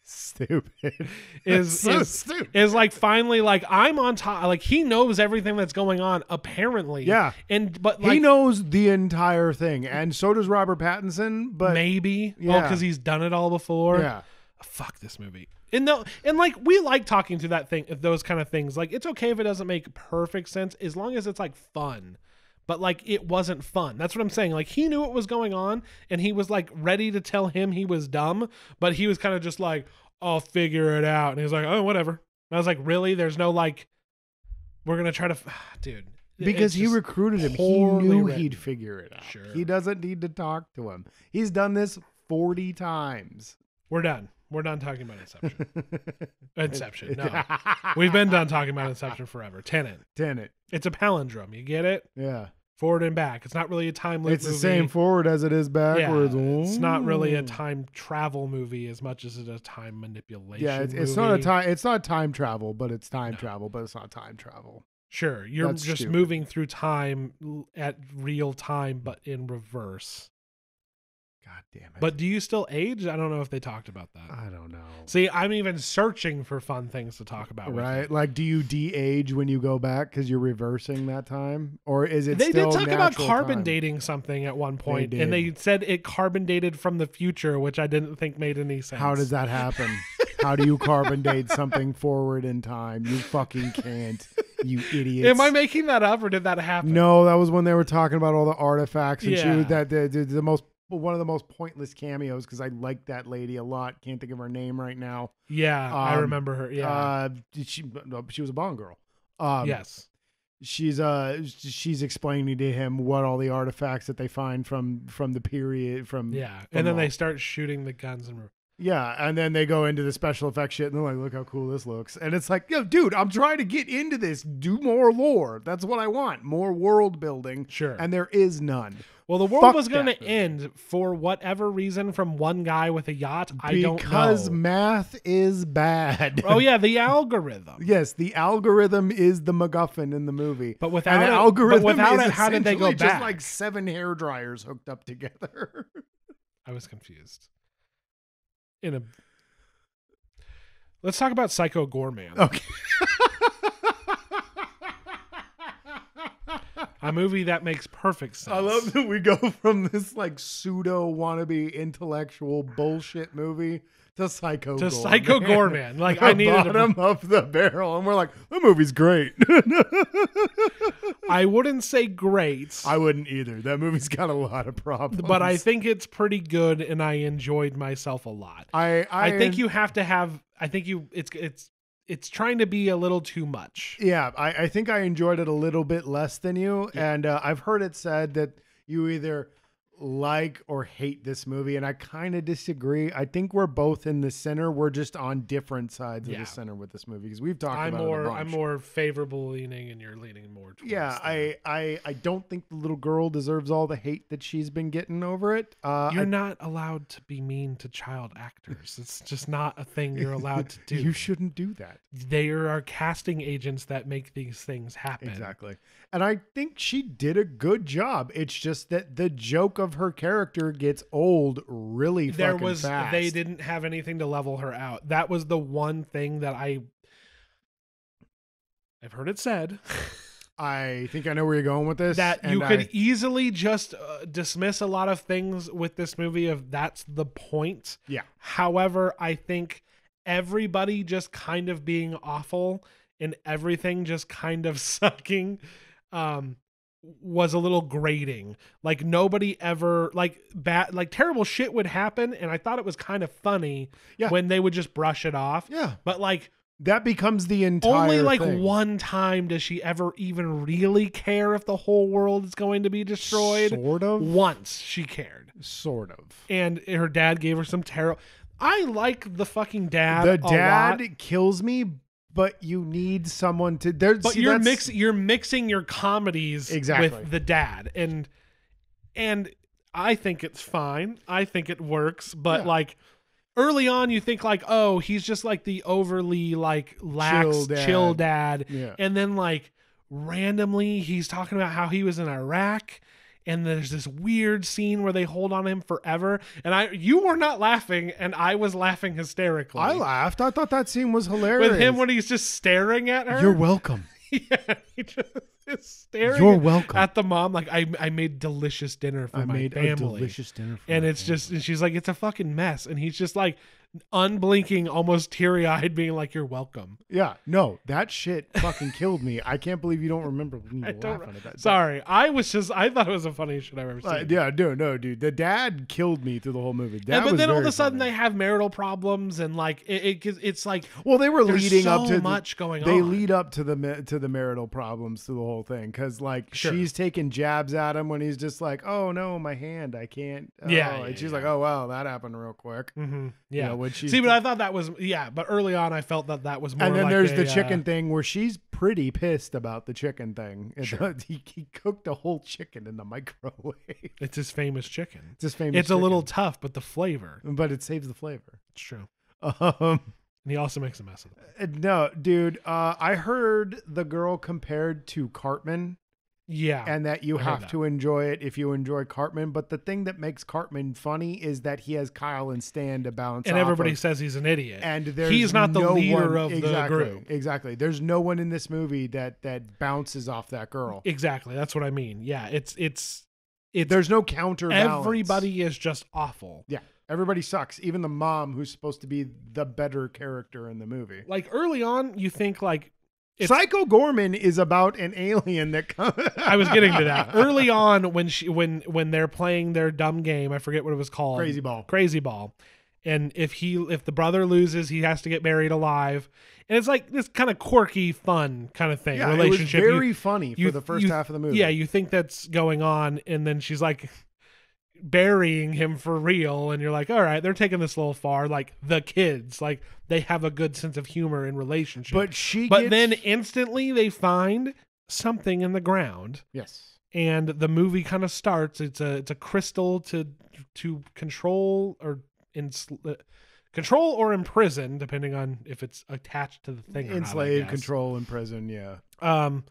stupid. is so is stupid. is like finally like I'm on top. Like he knows everything that's going on apparently. Yeah. and but like he knows the entire thing, and so does Robert Pattinson. But maybe Yeah. because he's done it all before. yeah, fuck this movie. And no, and like we like talking to that thing, those kind of things. Like it's okay if it doesn't make perfect sense as long as it's like fun. But like it wasn't fun. That's what I'm saying. Like he knew what was going on, and he was like ready to tell him he was dumb, but he was kind of just like, "I'll figure it out," and he was like, "Oh, whatever." And I was like, "Really? There's no like, we're gonna try to, f- dude." because he recruited him. He knew written. he'd figure it out. Sure. He doesn't need to talk to him. He's done this forty times. We're done. We're done talking about Inception. Inception. No, we've been done talking about Inception forever. Tenant. Tenet. It's a palindrome. You get it? Yeah, Forward and back. It's not really a time loop. it's the same forward as it is backwards. Yeah, it's not really a time travel movie as much as it's a time manipulation. Yeah, it's, it's not a time. It's not time travel, but it's time No. travel, but it's not time travel. Sure, you're That's just stupid. moving through time at real time, but in reverse. God damn it! But do you still age? I don't know if they talked about that. I don't know. See, I'm even searching for fun things to talk about. Right? Like, do you de-age when you go back because you're reversing that time, or is it? they did talk about carbon time? dating something at one point, did. and they said it carbon dated from the future, which I didn't think made any sense. How does that happen? How do you carbon date something forward in time? You fucking can't. You idiot. Am I making that up, or did that happen? No, that was when they were talking about all the artifacts and Yeah. that the, the, the most one of the most pointless cameos because I like that lady a lot. Can't think of her name right now. Yeah, I Um, remember her. Yeah. Uh, she she was a Bond girl. Um, yes. she's uh she's explaining to him what all the artifacts that they find from from the period from Yeah. from And then all- they start shooting the guns and Yeah, and then they go into the special effects shit, and they're like, "Look how cool this looks," and it's like, "Yo, dude, I'm trying to get into this. Do more lore. That's what I want. More world building." Sure. And there is none. Well, the world Fuck was going to end for whatever reason from one guy with a yacht. I don't know. because math is bad. oh yeah, the algorithm. yes, the algorithm is the MacGuffin in the movie. But without it, algorithm but without it, how did they go essentially back? Just like seven hair dryers hooked up together. I was confused. In a Let's talk about Psycho Goreman, okay. a movie that makes perfect sense. I love that we go from this like pseudo wannabe intellectual bullshit movie to Psycho to Goreman. Psycho Goreman. Like The I needed bottom a, of the barrel, and we're like, the movie's great. I wouldn't say great, I wouldn't either. That movie's got a lot of problems, but I think it's pretty good and I enjoyed myself a lot. I I, I think you have to have I think you it's it's it's trying to be a little too much. Yeah, I, I think I enjoyed it a little bit less than you, and uh, I've heard it said that you either like or hate this movie, and I kind of disagree. I think we're both in the center. We're just on different sides of the center with this movie because we've talked I'm about more I'm more favorable leaning and you're leaning more towards Yeah, I, I I don't think the little girl deserves all the hate that she's been getting over it. Uh, You're I- not allowed to be mean to child actors. It's just not a thing you're allowed to do. You shouldn't do that. There are casting agents that make these things happen. Exactly. And I think she did a good job. It's just that the joke of her character gets old really There fucking was fast. they didn't have anything to level her out. That was the one thing that I I've heard it said I think I know where you're going with this. that you could I- easily just uh, dismiss a lot of things with this movie of that's the point. Yeah. However, I think everybody just kind of being awful and everything just kind of sucking um was a little grating. Like nobody ever like bad like terrible shit would happen and I thought it was kind of funny Yeah. when they would just brush it off. yeah, But like that becomes the entire only like thing. one time does she ever even really care if the whole world is going to be destroyed. Sort of. Once she cared. Sort of. And her dad gave her some terrible I like the fucking dad. the dad kills me, but you need someone to. There's, but see, you're mixing you're mixing your comedies Exactly. with the dad. And and I think it's fine. I think it works, but Yeah. like early on you think like, oh, he's just like the overly like lax Chill dad. chill dad. Yeah. And then like randomly he's talking about how he was in Iraq and there's this weird scene where they hold on him forever and I you were not laughing and I was laughing hysterically. I laughed. I thought that scene was hilarious. with him when he's just staring at her. You're welcome. yeah, he just is staring You're welcome. at the mom like I I made delicious dinner for I my made family. a delicious dinner for and it's family. just and she's like it's a fucking mess and he's just like unblinking almost teary-eyed being like you're welcome. yeah. No, that shit fucking killed me. I can't believe you don't remember me I don't laughing at that. Sorry, I was just I thought it was the funniest shit I've ever seen. Uh, yeah, no, no, dude. The dad killed me through the whole movie. That and, but then all of a sudden funny. they have marital problems and like it, it it's like well, they were leading so up to the- much going they on. lead up to the to the marital problems through the whole thing because like Sure. she's taking jabs at him when he's just like, oh no, my hand, I can't. Oh, Yeah, and yeah, she's yeah. like, oh wow, that happened real quick. Hmm You yeah. know, when she's See, but I thought that was yeah. But early on, I felt that that was more. and then like there's a, the chicken uh, thing where she's pretty pissed about the chicken thing. Sure. he, he cooked a whole chicken in the microwave. it's his famous chicken. It's his famous. It's a little tough, but the flavor. but it saves the flavor. It's true. Um, And he also makes a mess of it. Uh, No, dude. Uh, I heard the girl compared to Cartman, Yeah. and that you I have that. to enjoy it if you enjoy Cartman. But the thing that makes Cartman funny is that he has Kyle and Stan to bounce. and everybody of. says he's an idiot. and there's he's not the no leader one- of the group. Exactly. There's no one in this movie that that bounces off that girl. exactly. That's what I mean. Yeah. It's it's it's There's no counter. everybody is just awful. Yeah, everybody sucks. Even the mom, who's supposed to be the better character in the movie. Like early on, you think like Psycho Goreman is about an alien that comes. I was getting to that early on when she when when they're playing their dumb game. I forget what it was called. Crazy Ball. Crazy ball. And if he if the brother loses, he has to get buried alive. And it's like this kind of quirky, fun kind of thing. Yeah, relationship. it was You- very funny for you- the first you- half of the movie. Yeah, you think that's going on, and then she's like, burying him for real and you're like all right they're taking this a little far like the kids like they have a good sense of humor in relationship But she but gets, then instantly they find something in the ground yes. and the movie kind of starts it's a it's a crystal to to control or in control or imprison depending on if it's attached to the thing or not, Enslaved, control, in prison. Yeah. um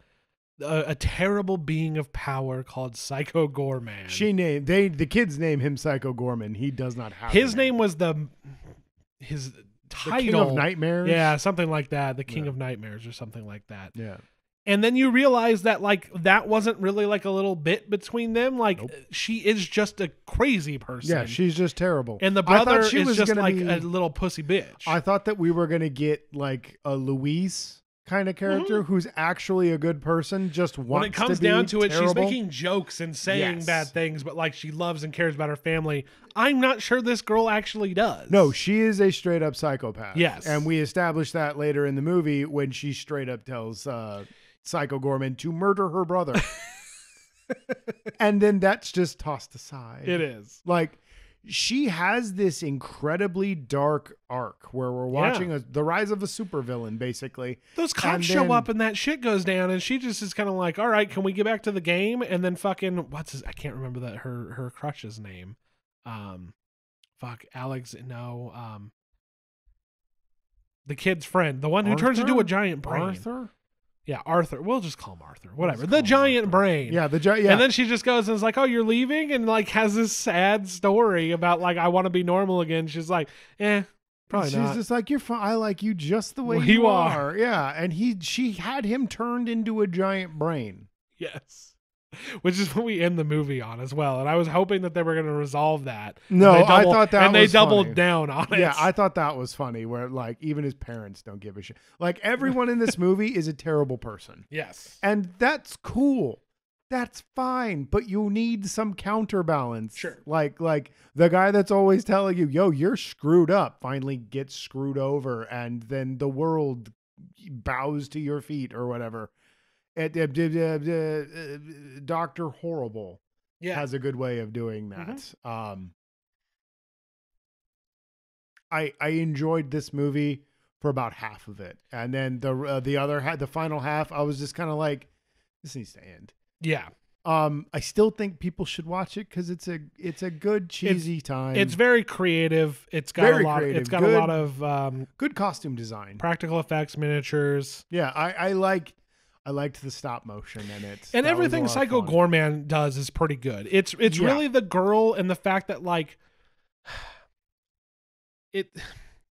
a, a terrible being of power called Psycho Goreman. She named they the kids name him Psycho Goreman. He does not have his a name was the his The King of Nightmares. Yeah, something like that. The King Yeah. of Nightmares or something like that. Yeah. And then you realize that like that wasn't really like a little bit between them. Like Nope. she is just a crazy person. Yeah, she's just terrible. and the brother she is was just like be- a little pussy bitch. I thought that we were gonna get like a Louise kind of character who's actually a good person, just wants Mm-hmm. when it comes to be down to it, she's making jokes and saying Yes. bad things, but like she loves and cares about her family. I'm not sure this girl actually does. No, she is a straight up psychopath. Yes. and we established that later in the movie when she straight up tells uh, Psycho Goreman to murder her brother, and then that's just tossed aside. it is. like she has this incredibly dark arc where we're Yeah. watching a, the rise of a supervillain, basically. Those cops And show then- up and that shit goes down, and she just is kind of like, "All right, can we get back to the game?" And then fucking what's his? I can't remember that her her crush's name. Um, fuck Alex. No, um, the kid's friend, the one who turns into a giant brain. Arthur. Yeah, Arthur. We'll just call him Arthur. Whatever. The giant Arthur. brain. Yeah, the giant. yeah. And then she just goes and is like, "Oh, you're leaving," and like has this sad story about like I want to be normal again. She's like, "Eh, probably She's not." just like you're fine. I like you just the way Well, you, you are. Yeah, and he she had him turned into a giant brain. yes. Which is what we end the movie on as well. And I was hoping that they were going to resolve that. No, they I thought that and they doubled funny. down on it. Yeah, I thought that was funny. Where like even his parents don't give a shit. Like everyone in this movie is a terrible person, yes. and that's cool. That's fine, but you need some counterbalance. Sure. Like like the guy that's always telling you, "Yo, you're screwed up," finally gets screwed over, and then the world bows to your feet or whatever. Doctor Horrible Yeah. has a good way of doing that. Um, I I enjoyed this movie for about half of it, and then the uh, the other ha- the final half, I was just kind of like, this needs to end. yeah. Um, I still think people should watch it because it's a it's a good cheesy time. It's very creative. It's got Very a lot creative. it's got Good. a lot of um, good costume design. practical effects, miniatures. Yeah, I I like I liked the stop motion in it, and That everything Psycho. Goreman does is pretty good. It's it's Yeah. really the girl and the fact that like it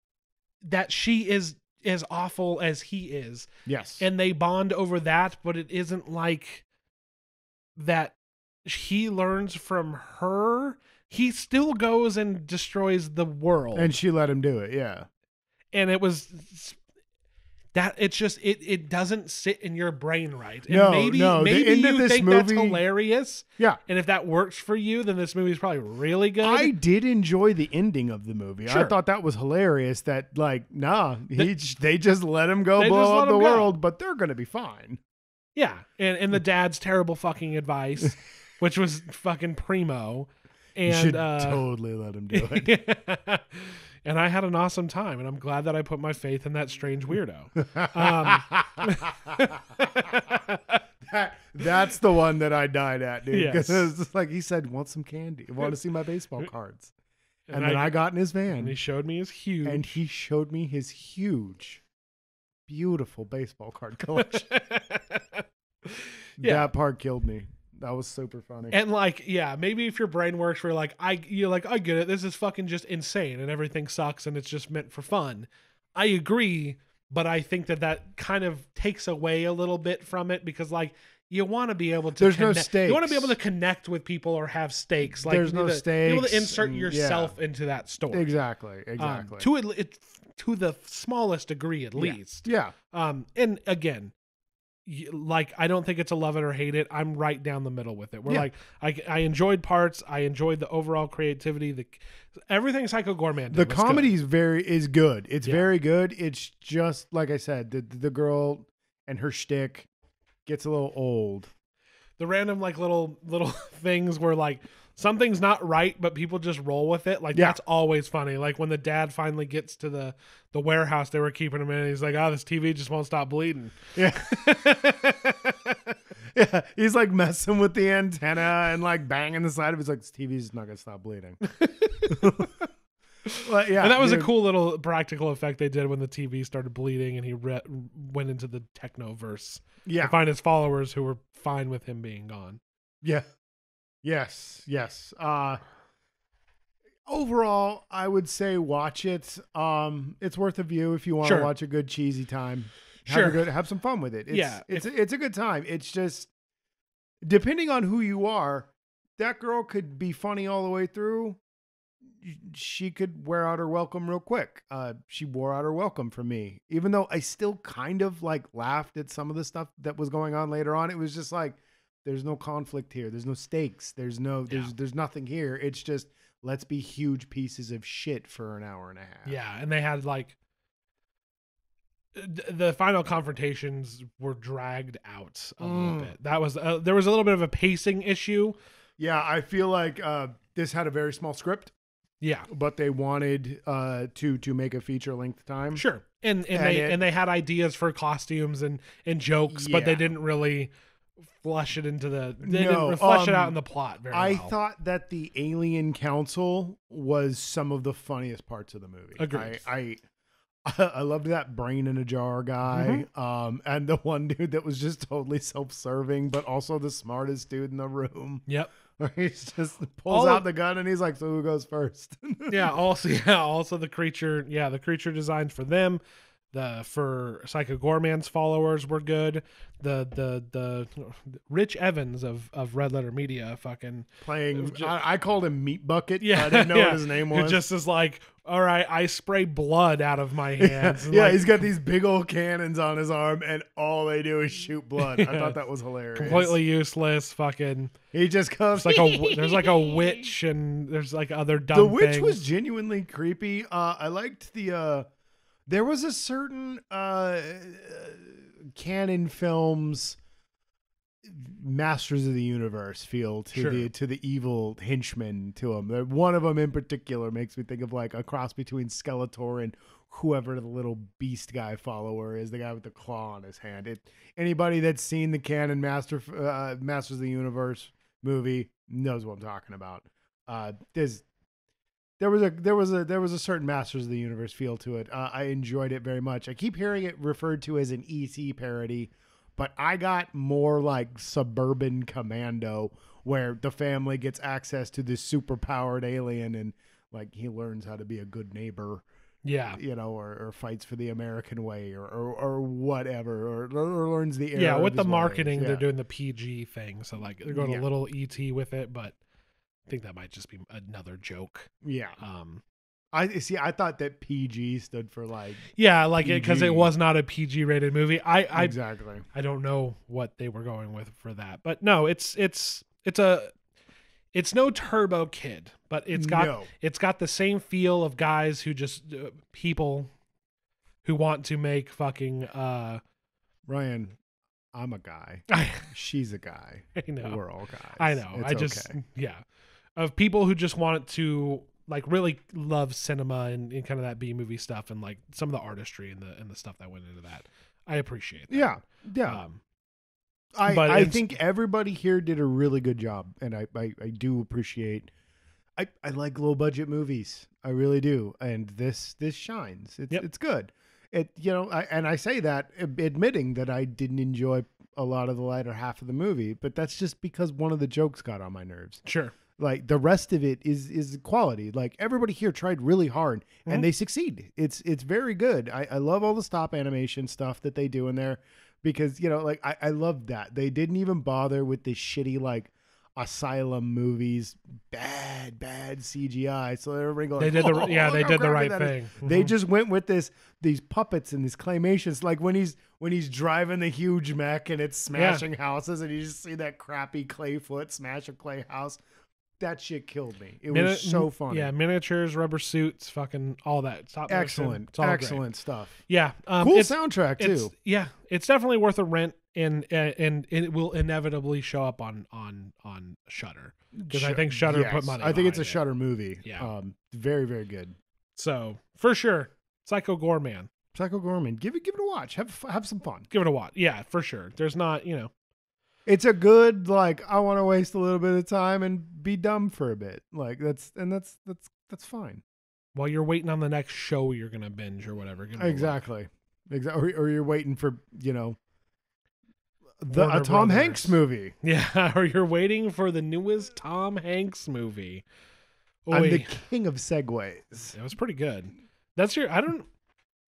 that she is as awful as he is Yes, and they bond over that but it isn't like that he learns from her he still goes and destroys the world and she let him do it. Yeah, and it was that it's just it it doesn't sit in your brain right. And No, maybe no, the maybe end of you this think that's movie- hilarious, yeah. and if that works for you, then this movie is probably really good. I did enjoy the ending of the movie. I thought that was hilarious. That like, nah, he, j- they just let him go blow up the him go. world, but they're gonna be fine. yeah, and and the dad's terrible fucking advice, which was fucking primo, You and should uh, totally let him do it. And I had an awesome time, and I'm glad that I put my faith in that strange weirdo. Um, That- that's the one that I died at, dude. Because Yes. it's like he said, "Want some candy? Want to see my baseball cards?" And, And then I- I, got in his van, and he showed me his huge. and he showed me his huge, beautiful baseball card collection. Yeah. That part killed me. That was super funny. And like, yeah, maybe if your brain works for like, I you're like, I get it. This is fucking just insane, and everything sucks, and it's just meant for fun. I agree, but I think that that kind of takes away a little bit from it because like you want to be able to. There's no connect- You want to be able to connect with people or have stakes. Like There's no to Be able to insert and- yourself into that story. exactly, Um, exactly. to it, it, to the smallest degree, at least. yeah, Um, and again, like I don't think it's a love it or hate it. I'm right down the middle with it. We're Yeah. like I, I enjoyed parts. I enjoyed the overall creativity. The everything Psycho Goreman. The comedy is very is good. It's Yeah. very good. It's just like I said, the the girl and her shtick gets a little old. the random like little little things were like something's not right, but people just roll with it. Like Yeah. that's always funny. Like when the dad finally gets to the the warehouse they were keeping him in, and he's like, "Oh, this TV just won't stop bleeding." Yeah. yeah. He's like messing with the antenna and like banging the side of it. He's like, this TV's not gonna stop bleeding. Well, yeah. and that was a cool little practical effect they did when the TV started bleeding, and he re- went into the techno verse Yeah. to find his followers who were fine with him being gone. Yeah. Yes. Yes. Uh overall, I would say watch it. Um it's worth a view if you want Sure. to watch a good cheesy time. Have Sure. a good have some fun with it. It's, Yeah, It's it's a good time. It's just depending on who you are, that girl could be funny all the way through. She could wear out her welcome real quick. Uh, she wore out her welcome for me, even though I still kind of like laughed at some of the stuff that was going on later on. It was just like, there's no conflict here. There's no stakes. There's no there's Yeah. there's nothing here. It's just let's be huge pieces of shit for an hour and a half. Yeah, and they had like the final confrontations were dragged out a little Mm. bit. That was uh, there was a little bit of a pacing issue. Yeah, I feel like uh, this had a very small script, Yeah, but they wanted uh, to to make a feature length time. sure. And and, And they it- and they had ideas for costumes and and jokes, but they didn't really flush it into the they No, didn't flush it out um, in the plot very I well. thought that the Alien Council was some of the funniest parts of the movie. Agreed. I, I I loved that brain in a jar guy, Mm-hmm. um, and the one dude that was just totally self-serving, but also the smartest dude in the room. Yep. Where he just pulls All out of- the gun and he's like, "So who goes first? yeah also yeah also the creature yeah the creature designed for them the for psycho goreman's followers were good the the the rich evans of of red letter media fucking Playing, Ju- I, I called him Meat Bucket. yeah I didn't know yeah. what his name was. just is like all right i spray blood out of my hands and, yeah, like, he's got these big old cannons on his arm, and all they do is shoot blood. I thought that was hilarious. completely useless fucking He just comes like a there's like a witch and there's like other dumb the witch things. was genuinely creepy. Uh, I liked the. Uh, there was a certain uh, Cannon films Masters of the Universe feel to Sure. the to the evil henchmen to them. One of them in particular makes me think of like a cross between Skeletor and whoever the little beast guy follower is, the guy with the claw on his hand. It anybody that's seen the Cannon Master uh, Masters of the Universe movie knows what I'm talking about. Uh, there's there was a there was a there was a certain Masters of the Universe feel to it. Uh, I enjoyed it very much. I keep hearing it referred to as an ET parody, but I got more like suburban commando where the family gets access to this superpowered alien and like he learns how to be a good neighbor yeah you know or, or fights for the american way or or, or whatever or, or learns the yeah with the marketing ways. they're doing the pg thing so like they're going Yeah. a little et with it but think that might just be another joke. Yeah. Um i see i thought that pg stood for like yeah like it because it was not a pg rated movie. I i exactly. I don't know what they were going with for that but no it's it's it's a it's no turbo kid but it's got no. it's got the same feel of guys who just uh, people who want to make fucking uh ryan i'm a guy. She's a guy. Know. We're all guys. I know. It's I just okay. yeah, of people who just want to like really love cinema and, and kind of that B movie stuff and like some of the artistry and the and the stuff that went into that. I appreciate. That. yeah yeah Um, I, I think everybody here did a really good job, and I, I, I do appreciate. I, I like low budget movies, I really do, and this this shines. It's Yep. it's good. It you know, I, and I say that admitting that I didn't enjoy a lot of the latter half of the movie, but that's just because one of the jokes got on my nerves. sure. Like the rest of it is is quality. Like everybody here tried really hard, Mhm. and they succeed. It's it's very good. I, I love all the stop animation stuff that they do in there because you know like I, I love that they didn't even bother with the shitty like asylum movies bad bad cgi so everybody going They did the "Oh, yeah they did the right thing. they Mhm. just went with this these puppets and these claymations like when he's when he's driving the huge mech and it's smashing houses and you just see that crappy clay foot smash a clay house that shit killed me it Mini- was so funny Yeah, miniatures, rubber suits, fucking all that. Stop excellent it's all great. excellent stuff Yeah, um, cool it's, soundtrack it's too yeah, it's definitely worth a rent and and, and it will inevitably show up on on on Shudder. 'Cause I think Shudder put money I think it's a it. Shudder movie. Yeah. Um, very very good. So for sure, Psycho Goreman, Psycho Goreman, give it give it a watch. Have have some fun. give it a watch. Yeah, for sure. There's not you know It's a good like I want to waste a little bit of time and be dumb for a bit. Like that's and that's that's that's fine. while you're waiting on the next show you're gonna binge or whatever. give it a look. Exactly. Exactly. Or, or you're waiting for you know the a Tom Brothers. Hanks movie. Yeah, or you're waiting for the newest Tom Hanks movie. I'm the king of segues. That was pretty good. That's your. I don't.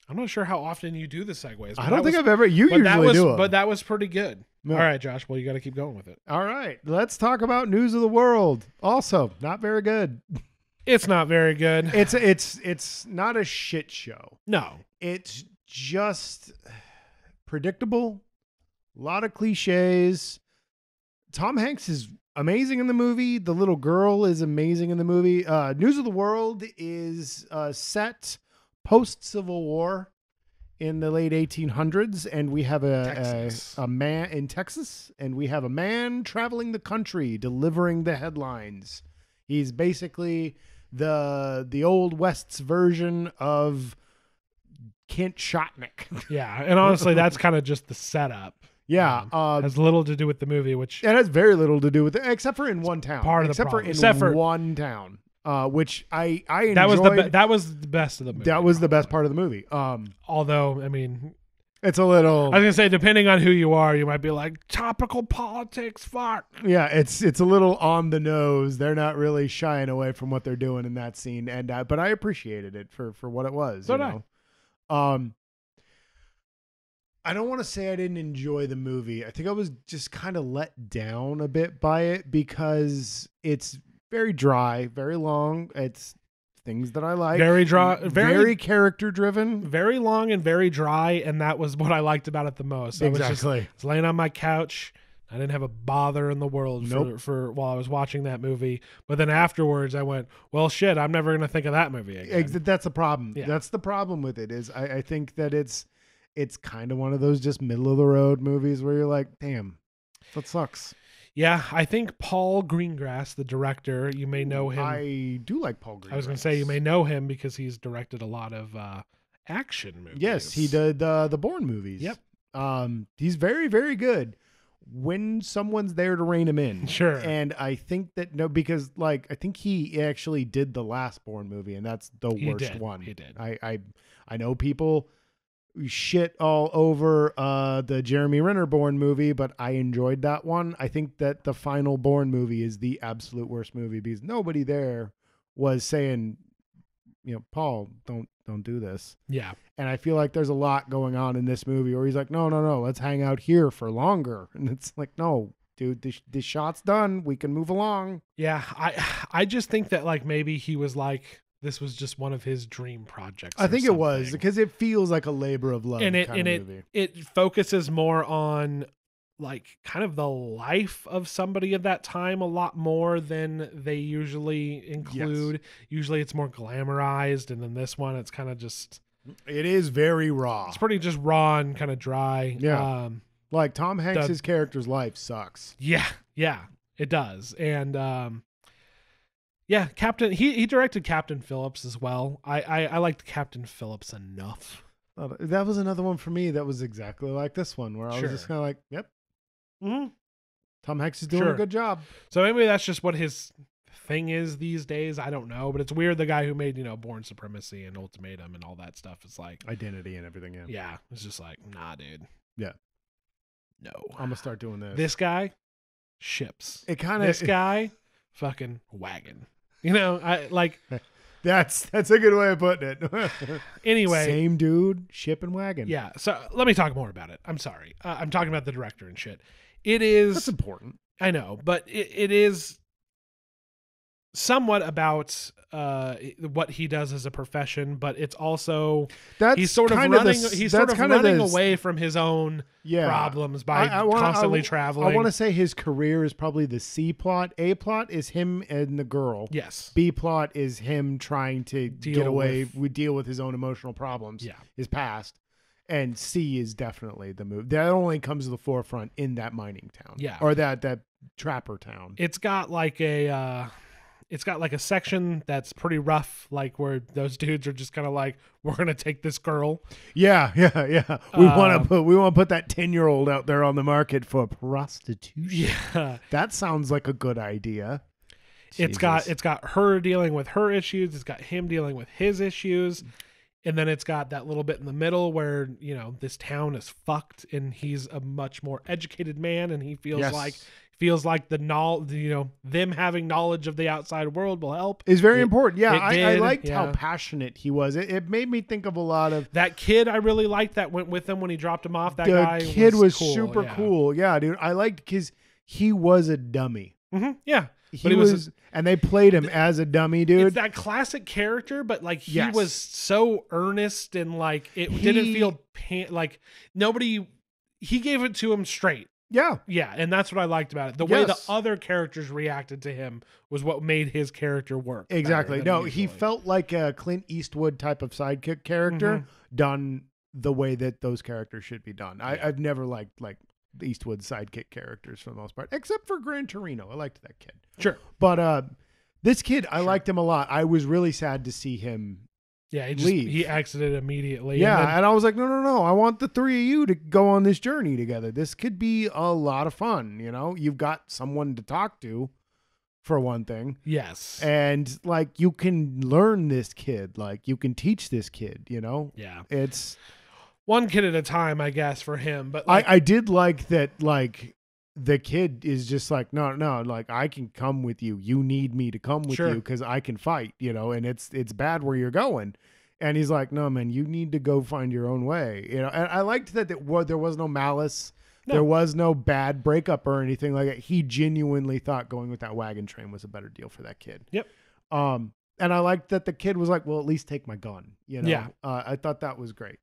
I'm not sure how often you do the segues. I don't think was, I've ever. You But usually that was. do 'em. But that was pretty good. No. All right, Josh. Well, you got to keep going with it. All right, let's talk about news of the world. Also, not very good. It's not very good. It's it's it's not a shit show. no. It's just predictable. A lot of cliches. Tom Hanks is amazing in the movie. The little girl is amazing in the movie. Uh, News of the World is uh, set post Civil War in the late 1800s, and we have a, a a man in Texas, and we have a man traveling the country delivering the headlines. He's basically the the old West's version of Kent Shocknek. Yeah, and honestly, that's kind of just the setup. yeah, Um, uh, has little to do with the movie, which it has very little to do with it, except for in one town. part of the except for in Except for- one town, uh, which I I enjoyed. that was the be- that was the best of the movie. that was the best part of the movie. Um, Although, I mean, it's a little I was gonna say, depending on who you are, you might be like topical politics. Fuck. yeah, it's it's a little on the nose. They're not really shying away from what they're doing in that scene, and uh, but I appreciated it for for what it was. So you I. know? Um, I don't want to say I didn't enjoy the movie. I think I was just kind of let down a bit by it because it's very dry, very long. It's things that I like. Very dry- very, very- character driven. Very long and very dry, and that was what I liked about it the most. I was just Exactly. was laying on my couch. I didn't have a bother in the world for, Nope. for while I was watching that movie. But then afterwards, I went, "Well, shit, I'm never gonna think of that movie again." That's the problem. Yeah. That's the problem with it. Is I, I think that it's it's kind of one of those just middle of the road movies where you're like, damn, that sucks. Yeah, I think Paul Greengrass, the director, you may know him. I, do like Paul Green. I was gonna say you may know him because he's directed a lot of uh, action movies. Yes, he did uh, the Bourne movies. Yep. Um, he's very very good when someone's there to rein him in. Sure. And I think that no, because like I think he actually did the last Bourne movie, and that's the He worst did. one. He did. I I I know people shit all over uh the Jeremy Renner Bourne movie, but I enjoyed that one. I think that the final Bourne movie is the absolute worst movie because nobody there was saying, you know, Paul, don't don't do this. Yeah, And I feel like there's a lot going on in this movie where he's like, no, no, no, let's hang out here for longer. And it's like, no, dude, this, this shot's done. We can move along. yeah. I I just think that like maybe he was like this was just one of his dream projects. I think it was because it feels like a labor of love and it kind and of it movie. it focuses more on like kind of the life of somebody of that time a lot more than they usually include. Usually it's more glamorized, and then this one it's kind of just It is very raw. it's pretty just raw and kind of dry. Yeah. Um, Like Tom Hanks' character's life sucks. yeah, yeah, it does, and um, yeah, Captain he he directed Captain Phillips as well. I I, I liked Captain Phillips enough. Uh, That was another one for me that was exactly like this one, where I was just kind of like, yep, hmm Tom Hanks is doing Sure. a good job. So maybe that's just what his thing is these days. I don't know, but it's weird. The guy who made you know Bourne Supremacy and Ultimatum and all that stuff is like, Identity and everything. Yeah. yeah, it's just like, nah, dude. Yeah. No. I'm to start doing this. This guy, ships. it kind of This of, guy, fucking wagon. You know, I like. that's, that's a good way of putting it. Anyway, Same dude, ship and wagon. yeah. So let me talk more about it. I'm sorry. Uh, I'm talking about the director and shit. It is That's important. I know, but it, it is somewhat about uh what he does as a profession but it's also That's he's sort of running the, he's sort of kind running the- away from his own yeah. problems by I- I wanna- constantly w- traveling I want to say his career is probably the C plot. A plot is him and the girl. yes B plot is him trying to Deal get away with- with deal with his own emotional problems, yeah his past. and C is definitely the move. That only comes to the forefront in that mining town. Yeah. Or that that trapper town. It's got like a uh it's got like a section that's pretty rough, like where those dudes are just kind of like, "We're gonna take this girl." Yeah, yeah, yeah. We want Um, to put we want to put that ten year old out there on the market for prostitution. Yeah, That sounds like a good idea. it's got it's got her dealing with her issues. It's got him dealing with his issues, and then it's got that little bit in the middle where you know this town is fucked, and he's a much more educated man, and he feels Yes. like feels like the knowledge, you know, them having knowledge of the outside world will help. is very It- important. Yeah, I, I liked how passionate he was. It, it made me think of a lot of That kid I really liked that went with him when he dropped him off. That the guy kid was, cool, super yeah. cool. Yeah, dude, I liked because he was a dummy. Mhm, yeah, He, But he was, was and they played him as a dummy, dude. it's that classic character, but like he Yes. was so earnest and like it didn't feel pan- like nobody. He gave it to him straight. Yeah, Yeah, and that's what I liked about it. The way the other characters reacted to him was what made his character work. better exactly. than No, he usually. felt like a Clint Eastwood type of sidekick character Mm-hmm. done the way that those characters should be done. I, I've never liked like Eastwood sidekick characters for the most part, except for Gran Torino. I liked that kid. sure. But uh, this kid, I liked him a lot. I was really sad to see him. Yeah, he just Leave. he exited immediately. Yeah, and and, I was like, no, no, no. I want the three of you to go on this journey together. This could be a lot of fun. You know, you've got someone to talk to, for one thing, yes. and like you can learn this kid. Like you can teach this kid. You know, yeah, it's. one kid at a time, I guess, for him. But like, I I did like that. Like the kid is just like, no, no. Like I can come with you. You need me to come with Sure. you because I can fight. You know, and it's it's bad where you're going. And he's like, no, man, you need to go find your own way. You know, and I liked that, that there was no malice. No. There was no bad breakup or anything like that. He genuinely thought going with that wagon train was a better deal for that kid. Yep. Um, and I liked that the kid was like, well, at least take my gun. You know, Yeah. uh, I thought that was great.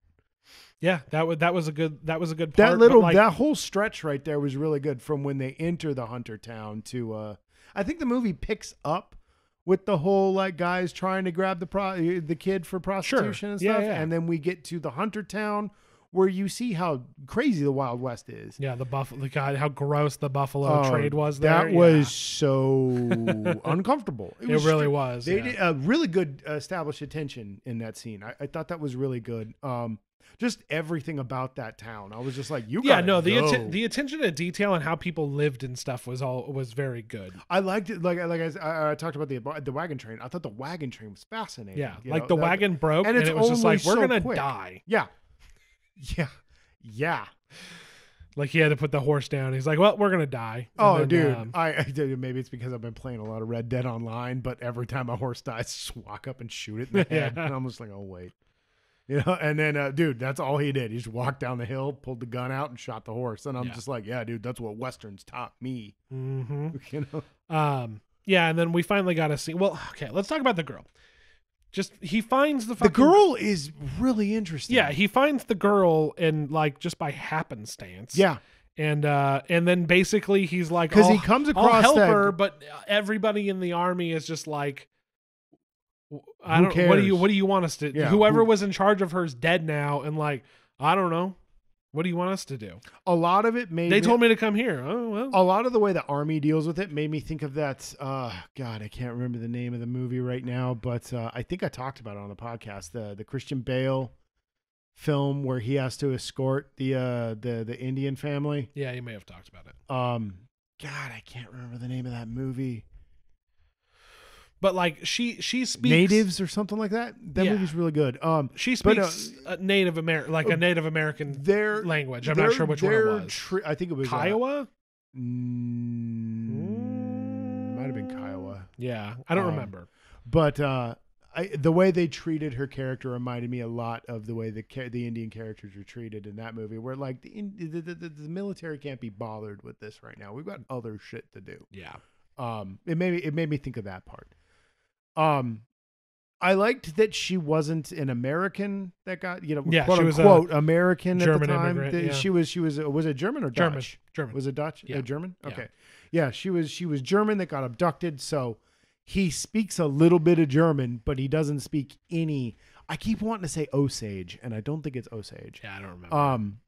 Yeah, that was that was a good that was a good part. That little, like, that whole stretch right there was really good from when they enter the hunter town to, uh, I think the movie picks up with the whole like guys trying to grab the pro the kid for prostitution and Yeah, stuff, yeah. and then we get to the hunter town where you see how crazy the Wild West is. Yeah, the buffalo. The God, how gross the buffalo Oh, trade was there. That Yeah. was so uncomfortable. It, really str- was. They yeah. did a really good established attention in that scene. I, I thought that was really good. Um, just everything about that town. I was just like, you. yeah, no, the the attention to detail and how people lived and stuff was all was very good. I liked it. Like like I, I- I talked about the the wagon train. I thought the wagon train was fascinating. Yeah, like know, the that- wagon broke and and, it was just like we're so gonna quick. die. Yeah, yeah, yeah. Like he had to put the horse down. He's like, well, we're gonna die. And Oh, then, dude, um, I, I did- maybe it's because I've been playing a lot of Red Dead Online, but every time a horse dies, just walk up and shoot it in the head, Yeah. and I'm just like, oh wait, you know. And then, uh, dude, that's all he did. He just walked down the hill, pulled the gun out, and shot the horse. And I'm Yeah. just like, yeah, dude, that's what westerns taught me. mhm. You know, Um, yeah, and then we finally got to see. Well, okay, let's talk about the girl. Just he finds the the girl is really interesting. Yeah, he finds the girl and like just by happenstance. yeah, and uh and then basically he's like because he "I'll- comes across help that. her, but everybody in the army is just like, I Who don't. What do you? What do you want us to? Yeah, Whoever who- was in charge of her is dead now, and like, I don't know. What do you want us to do? a lot of it made They me, told me to come here. Oh well. a lot of the way the army deals with it made me think of that uh god i can't remember the name of the movie right now but uh, i think i talked about it on the podcast the the christian bale film where he has to escort the uh the the indian family Yeah, you may have talked about it, um god i can't remember the name of that movie but like she she speaks natives or something like that that Yeah. movie's really good um She But, uh, speaks a Native American, like a uh, Native American their language. I'm not sure which one it was. tri- i think it was uh, Kiowa. mm, might have been kiowa Yeah, I don't Um, remember. but uh I, the way they treated her character reminded me a lot of the way the the Indian characters were treated in that movie, where like the, the, the, the, the military can't be bothered with this right now. We've got other shit to do. Yeah. Um, it made me it made me think of that part. Um, I liked that she wasn't an American that got you know Yeah, quote she was a unquote American at the time. immigrant, yeah. She was she was was it German or German. Dutch? German. Was it Dutch? Yeah. Uh, German? Yeah. Okay. Yeah, she was she was German that got abducted, so he speaks a little bit of German, but he doesn't speak any. I keep wanting to say Osage, and I don't think it's Osage. Yeah, I don't remember. Um,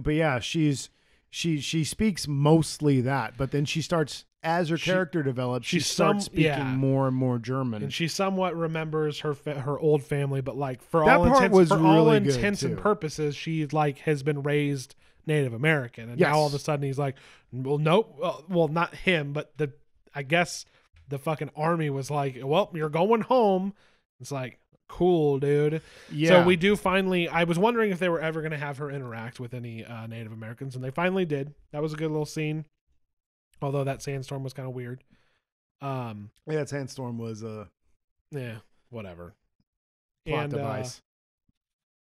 but yeah, she's she she speaks mostly that, but then she starts as her She- character develops, she she's starts some- speaking yeah. more and more German. and she somewhat remembers her fa- her old family, but like for That all intents was for really good, intents and purposes, she like has been raised Native American, and Yes. now all of a sudden he's like, well, nope, well, well, not him, but the I guess the fucking army was like, well, you're going home. It's like cool, dude. yeah, So we do finally. I was wondering if they were ever going to have her interact with any uh, Native Americans, and they finally did. That was a good little scene. Although that sandstorm was kind of weird. Um, yeah, that Sandstorm was a yeah, whatever. plot And, uh, device.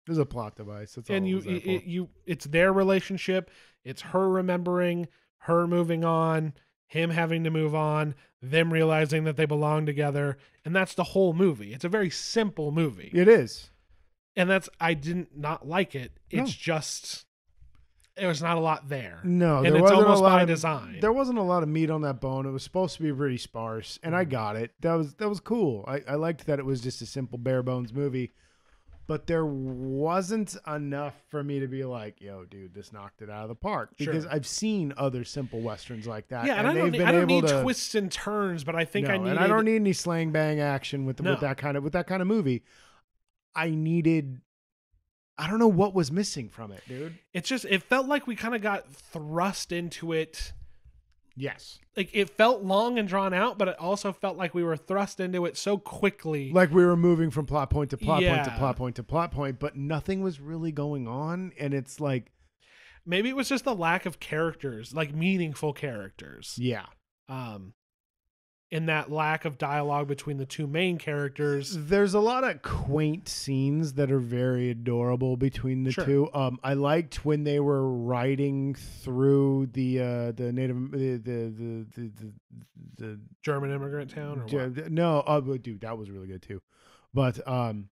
it was a plot device. That's all and you, it, it- you, it's their relationship. It's her remembering, her moving on, him having to move on, them realizing that they belong together, and that's the whole movie. It's a very simple movie, it is. and that's I didn't not like it. No. It's just there was not a lot there. No, and there it's wasn't almost a lot by of, design. There wasn't a lot of meat on that bone. It was supposed to be pretty sparse, and I got it. That was that was cool. I, I liked that it was just a simple bare bones movie, but there wasn't enough for me to be like, "Yo, dude, this knocked it out of the park." Because Sure. I've seen other simple westerns like that. yeah, and, I they've don't, need, been I don't able need to, twists and turns, but I think no, I need. and I don't need any slang bang action with No. with that kind of with that kind of movie. I needed. I don't know what was missing from it, dude. It's just it felt like we kind of got thrust into it. Yes, Like it felt long and drawn out, but it also felt like we were thrust into it so quickly. like we were moving from plot point to plot point to plot point to plot point, but nothing was really going on, and it's like, Maybe it was just the lack of characters, like meaningful characters. yeah, Um, in that lack of dialogue between the two main characters. there's a lot of quaint scenes that are very adorable between the Sure. two. Um, I liked when they were riding through the uh the native the the the the, the, the German immigrant town, or no, uh, dude, that was really good too. But um,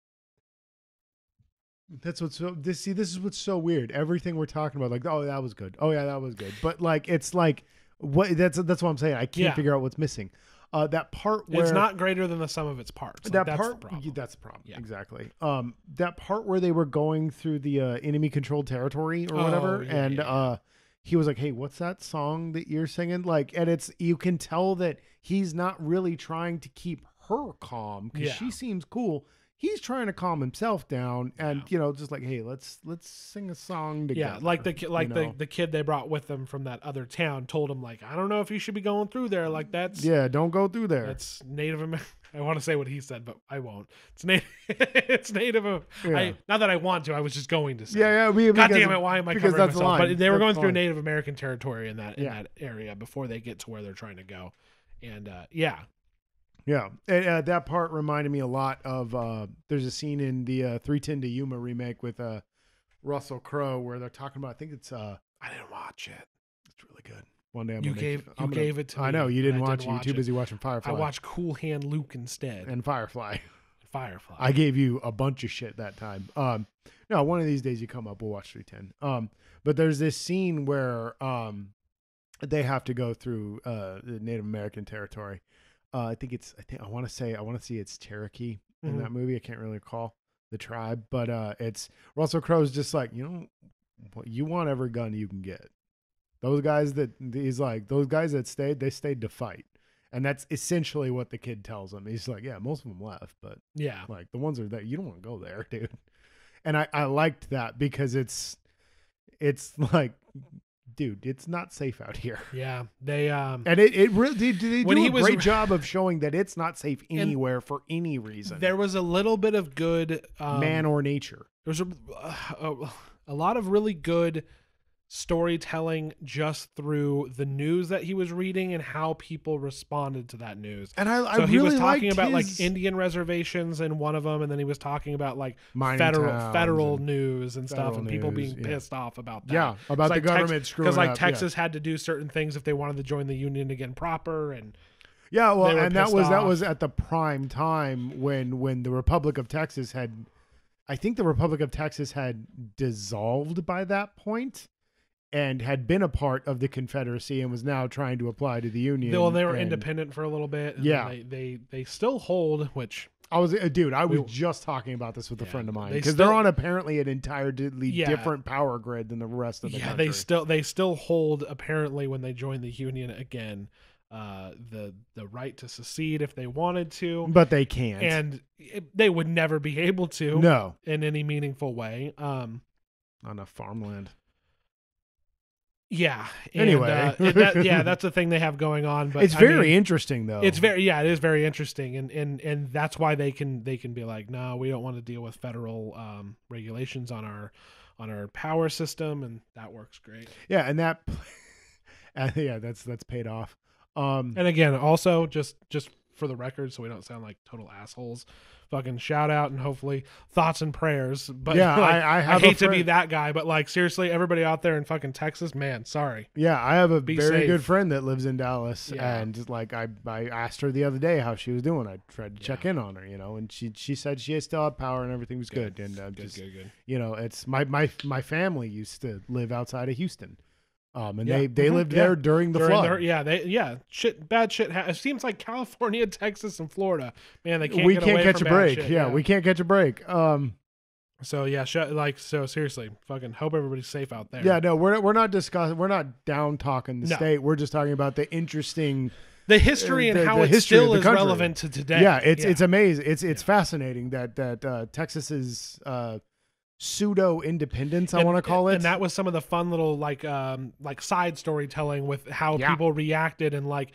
that's what's so this. See, this is what's so weird. Everything we're talking about, like, oh, that was good. Oh yeah, that was good. But like, it's like what that's that's what I'm saying. I can't Yeah. figure out what's missing. Uh, that part where it's not greater than the sum of its parts. Like, that that's part the problem. that's the problem Yeah. exactly um that part where they were going through the uh, enemy controlled territory or whatever Oh, yeah, and yeah, uh he was like hey what's that song that you're singing like and it's you can tell that he's not really trying to keep her calm because she seems cool he's trying to calm himself down and Yeah. you know just like hey let's let's sing a song together yeah, like the like you the, know? the kid they brought with them from that other town told him like I don't know if you should be going through there like that's yeah don't go through there that's Native American. I want to say what he said, but I won't. It's native. it's Native. Am- Yeah. I, not that I want to. I was just going to say. yeah yeah we, God damn it! Why am I covering that's the myself? line. But they were That's going through line. Native American territory in that in Yeah. that area before they get to where they're trying to go, and uh, yeah, Yeah, and, uh, that part reminded me a lot of. Uh, there's a scene in the uh, 3:10 to Yuma remake with uh, Russell Crowe where they're talking about. I think it's. Uh, I didn't watch it. it's really good. One day I'm You gonna gave I'm you gonna- gave it to me. I know you didn't watch it. You're too busy watching Firefly. I watched Cool Hand Luke instead. and Firefly. Firefly. I gave you a bunch of shit that time. Um, no, one of these days you come up, we'll watch 310. Um, but there's this scene where um, they have to go through uh, the Native American territory. Uh, I think it's, I think I want to say, I want to see it's Cherokee in Mhm. that movie. I can't really recall the tribe, but uh, it's Russell Crowe's just like, you know, you want every gun you can get. Those guys that he's like, those guys that stayed, they stayed to fight. And that's essentially what the kid tells him. He's like, yeah, most of them left, but yeah, like the ones are that you don't want to go there, dude. And I I liked that because it's it's like, dude, it's not safe out here. yeah. They um. And it, it really they, they When do he a was- great job of showing that it's not safe anywhere for any reason, There was a little bit of good um, man or nature. There's a, a a lot of really good storytelling just through the news that he was reading and how people responded to that news. And I, I So really he was talking about like Indian reservations in one of them, and then he was talking about like mining federal federal and- news and stuff, and people being yeah. pissed off about that. yeah, about the like Tex- government screwing because like up, yeah. Texas had to do certain things if they wanted to join the union again proper, and Yeah, well, and that was that was at the prime time when when the Republic of Texas had, I think the Republic of Texas had dissolved by that point, and had been a part of the Confederacy and was now trying to apply to the Union. well, they were and independent for a little bit. And Yeah. they, they they still hold, which I was, uh, dude. I was We- just talking about this with a friend of mine because still- they're on apparently an entirely Yeah. different power grid than the rest of the yeah, country. they still they still hold apparently when they join the union again, uh, the the right to secede if they wanted to, but they can't. and it, they would never be able to no, in any meaningful way. Um, on a farmland. Yeah. And, Anyway. uh, that, yeah, that's the thing they have going on. But it's I very mean, interesting though. it's very yeah, it is very interesting, and and and that's why they can they can be like, no, we don't want to deal with federal um, regulations on our on our power system, and that works great. yeah, and that, and yeah, that's that's paid off. Um, And again, also just just for the record, so we don't sound like total assholes. Fucking shout out and hopefully thoughts and prayers. But yeah, like, I, I I hate to be that guy, but like seriously, everybody out there in fucking Texas, man, sorry. Yeah, I have a Be very safe. good friend that lives in Dallas, Yeah. and like I, I asked her the other day how she was doing. I tried to check in on her, you know, and she she said she still had power and everything was good. Good. And uh, Good, just good, good. you know, it's my my my family used to live outside of Houston, um, and Yeah. they they Mhm. lived Yeah. there during the During flood. the- yeah, they yeah, shit, bad shit. Ha- it seems like California, Texas, and Florida, man, they can't. we get can't away catch a break. shit, yeah, we can't catch a break. Um, So yeah, sh- like so seriously, fucking hope everybody's safe out there. yeah, no, we're we're not discussing. We're not down talking the No. state. We're just talking about the interesting. the history and the- how the it still is relevant to today. Yeah, it's it's amazing. It's it's fascinating that that uh, Texas's uh, pseudo independence. I And- want to call it. And that was some of the fun little like um like side storytelling with how Yeah. people reacted and like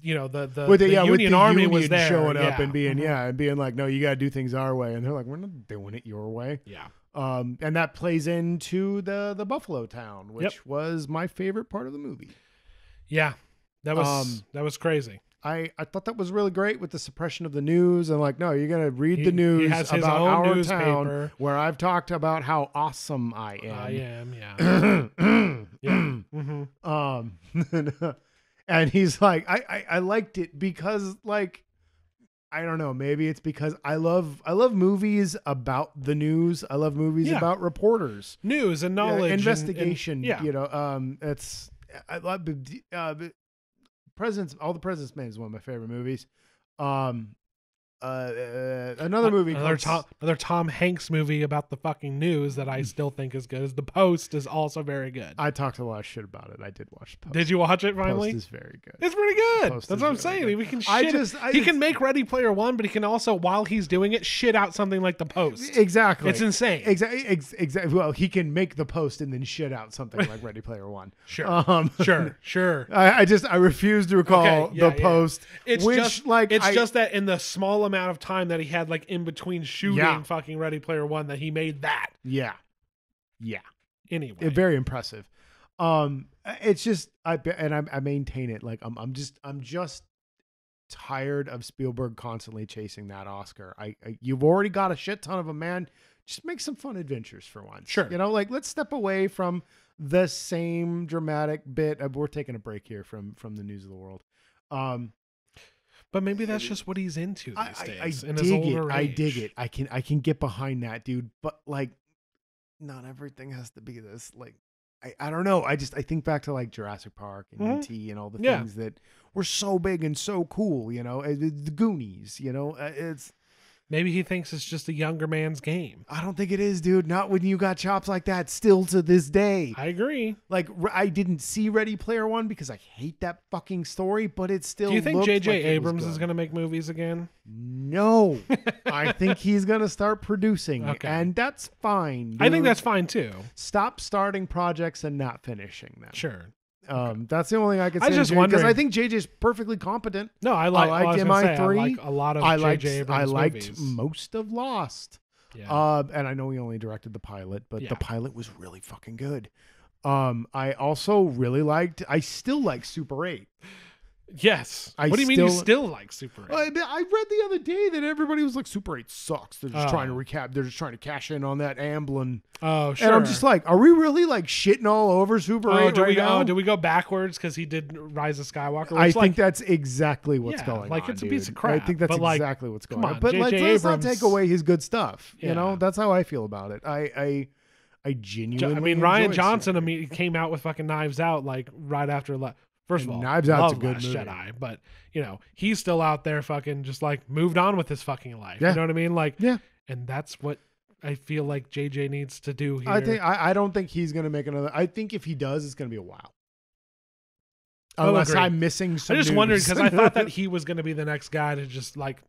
you know the the, with the, the yeah, Union with the Army union was there showing up yeah. and being Mhm. yeah and being like, no, you got to do things our way, and they're like, we're not doing it your way. yeah Um, and that plays into the the Buffalo town, which Yep. was my favorite part of the movie. yeah that was Um, that was crazy. I, I thought that was really great with the suppression of the news. And like no you're gonna read He- the he news about our newspaper. town where I've talked about how awesome I am. I am. yeah. Yeah. Hmm um and he's like I, I i liked it because like i don't know maybe it's because i love i love movies about the news. I love movies Yeah. about reporters. News and knowledge and- investigation and, yeah. you know um it's i love uh presidents all the president's men is one of my favorite movies. Um uh, uh another movie Another called Tom, another Tom Hanks movie about the fucking news that I still think is good. Is The Post is also very good. i talked a lot of shit about it i did watch Post. Did you watch it Post finally? is very good It's pretty good. Post That's what I'm really saying. good. We can shit. I just- I he just- can make Ready Player One, but he can also, while he's doing it, shit out something like The Post. exactly It's insane. Exactly. Ex- exactly. Well, he can make the post and then shit out something like Ready Player One. Sure, Um, sure, sure. I, I just I refuse to recall Okay, yeah, the yeah. post. It's which just like it's I- just that in the small amount of time that he had, like in between shooting Yeah. fucking Ready Player One, that he made that yeah, yeah, anyway. It- very impressive. Um, it's just I and I, I maintain it. Like I'm I'm just I'm just tired of Spielberg constantly chasing that Oscar. I, I you've already got a shit ton of them, man. Just make some fun adventures for once. Sure. You know, like let's step away from the same dramatic bit. Uh, we're taking a break here from from the news of the world. Um, but maybe that's just what he's into these I, I, I days. in his dig it. older I dig it. I can I can get behind that, dude. But like, not everything has to be this. Like, I, I don't know. I just I think back to like Jurassic Park and. ET and all the Yeah. things that were so big and so cool. You know, Uh, the Goonies. You know, Uh, it's Maybe he thinks it's just a younger man's game. I don't think it is, dude. Not when you got chops like that. Still to this day, I agree. like I didn't see Ready Player One because I hate that fucking story. But it still. Do you think J.J. like Abrams is going to make movies again? No, I think he's gonna start producing, Okay. and that's fine. I think that's fine too. stop starting projects and not finishing them. Sure. Um, that's the only thing I could I say. was just because I think JJ's perfectly competent. No, I like. liked I was gonna I MI3. like a lot of I J.J. liked Abrams I liked movies. most of Lost. Yeah. Uh, and I know he only directed the pilot, but Yeah. the pilot was really fucking good. Um, I also really liked. I still like Super Eight. Yes. I what do you mean you still- still like Super 8? I, I read the other day that everybody was like, Super Eight sucks. They're just Oh. trying to oh. recap. They're just trying to cash in on that Amblin. oh, sure. And I'm just like, are we really like shitting all over Super oh, Eight do right we now? oh, do we go backwards because he did Rise of Skywalker? I Which, think like, that's exactly what's Yeah, going like, on. it's a piece dude. of crap, I think that's but, like, exactly what's going come on. on, But let's, J.J. let's not Abrams- take away his good stuff. You know, Yeah. that's how I feel about it. I I I Jo- genuinely. I mean, Ryan enjoy Johnson Super imme- came out with fucking Knives Out like right after. First And of all, Knives Out's a good Last movie. Jedi, but you know he's still out there, fucking just like moved on with his fucking life. Yeah. You know what I mean? Like, Yeah. and that's what I feel like JJ needs to do here. I think I, I don't think he's gonna make another. I think if he does, it's gonna be a while. I'll Unless. I'm missing I some. just wondered because I thought that he was going to be the next guy to just like,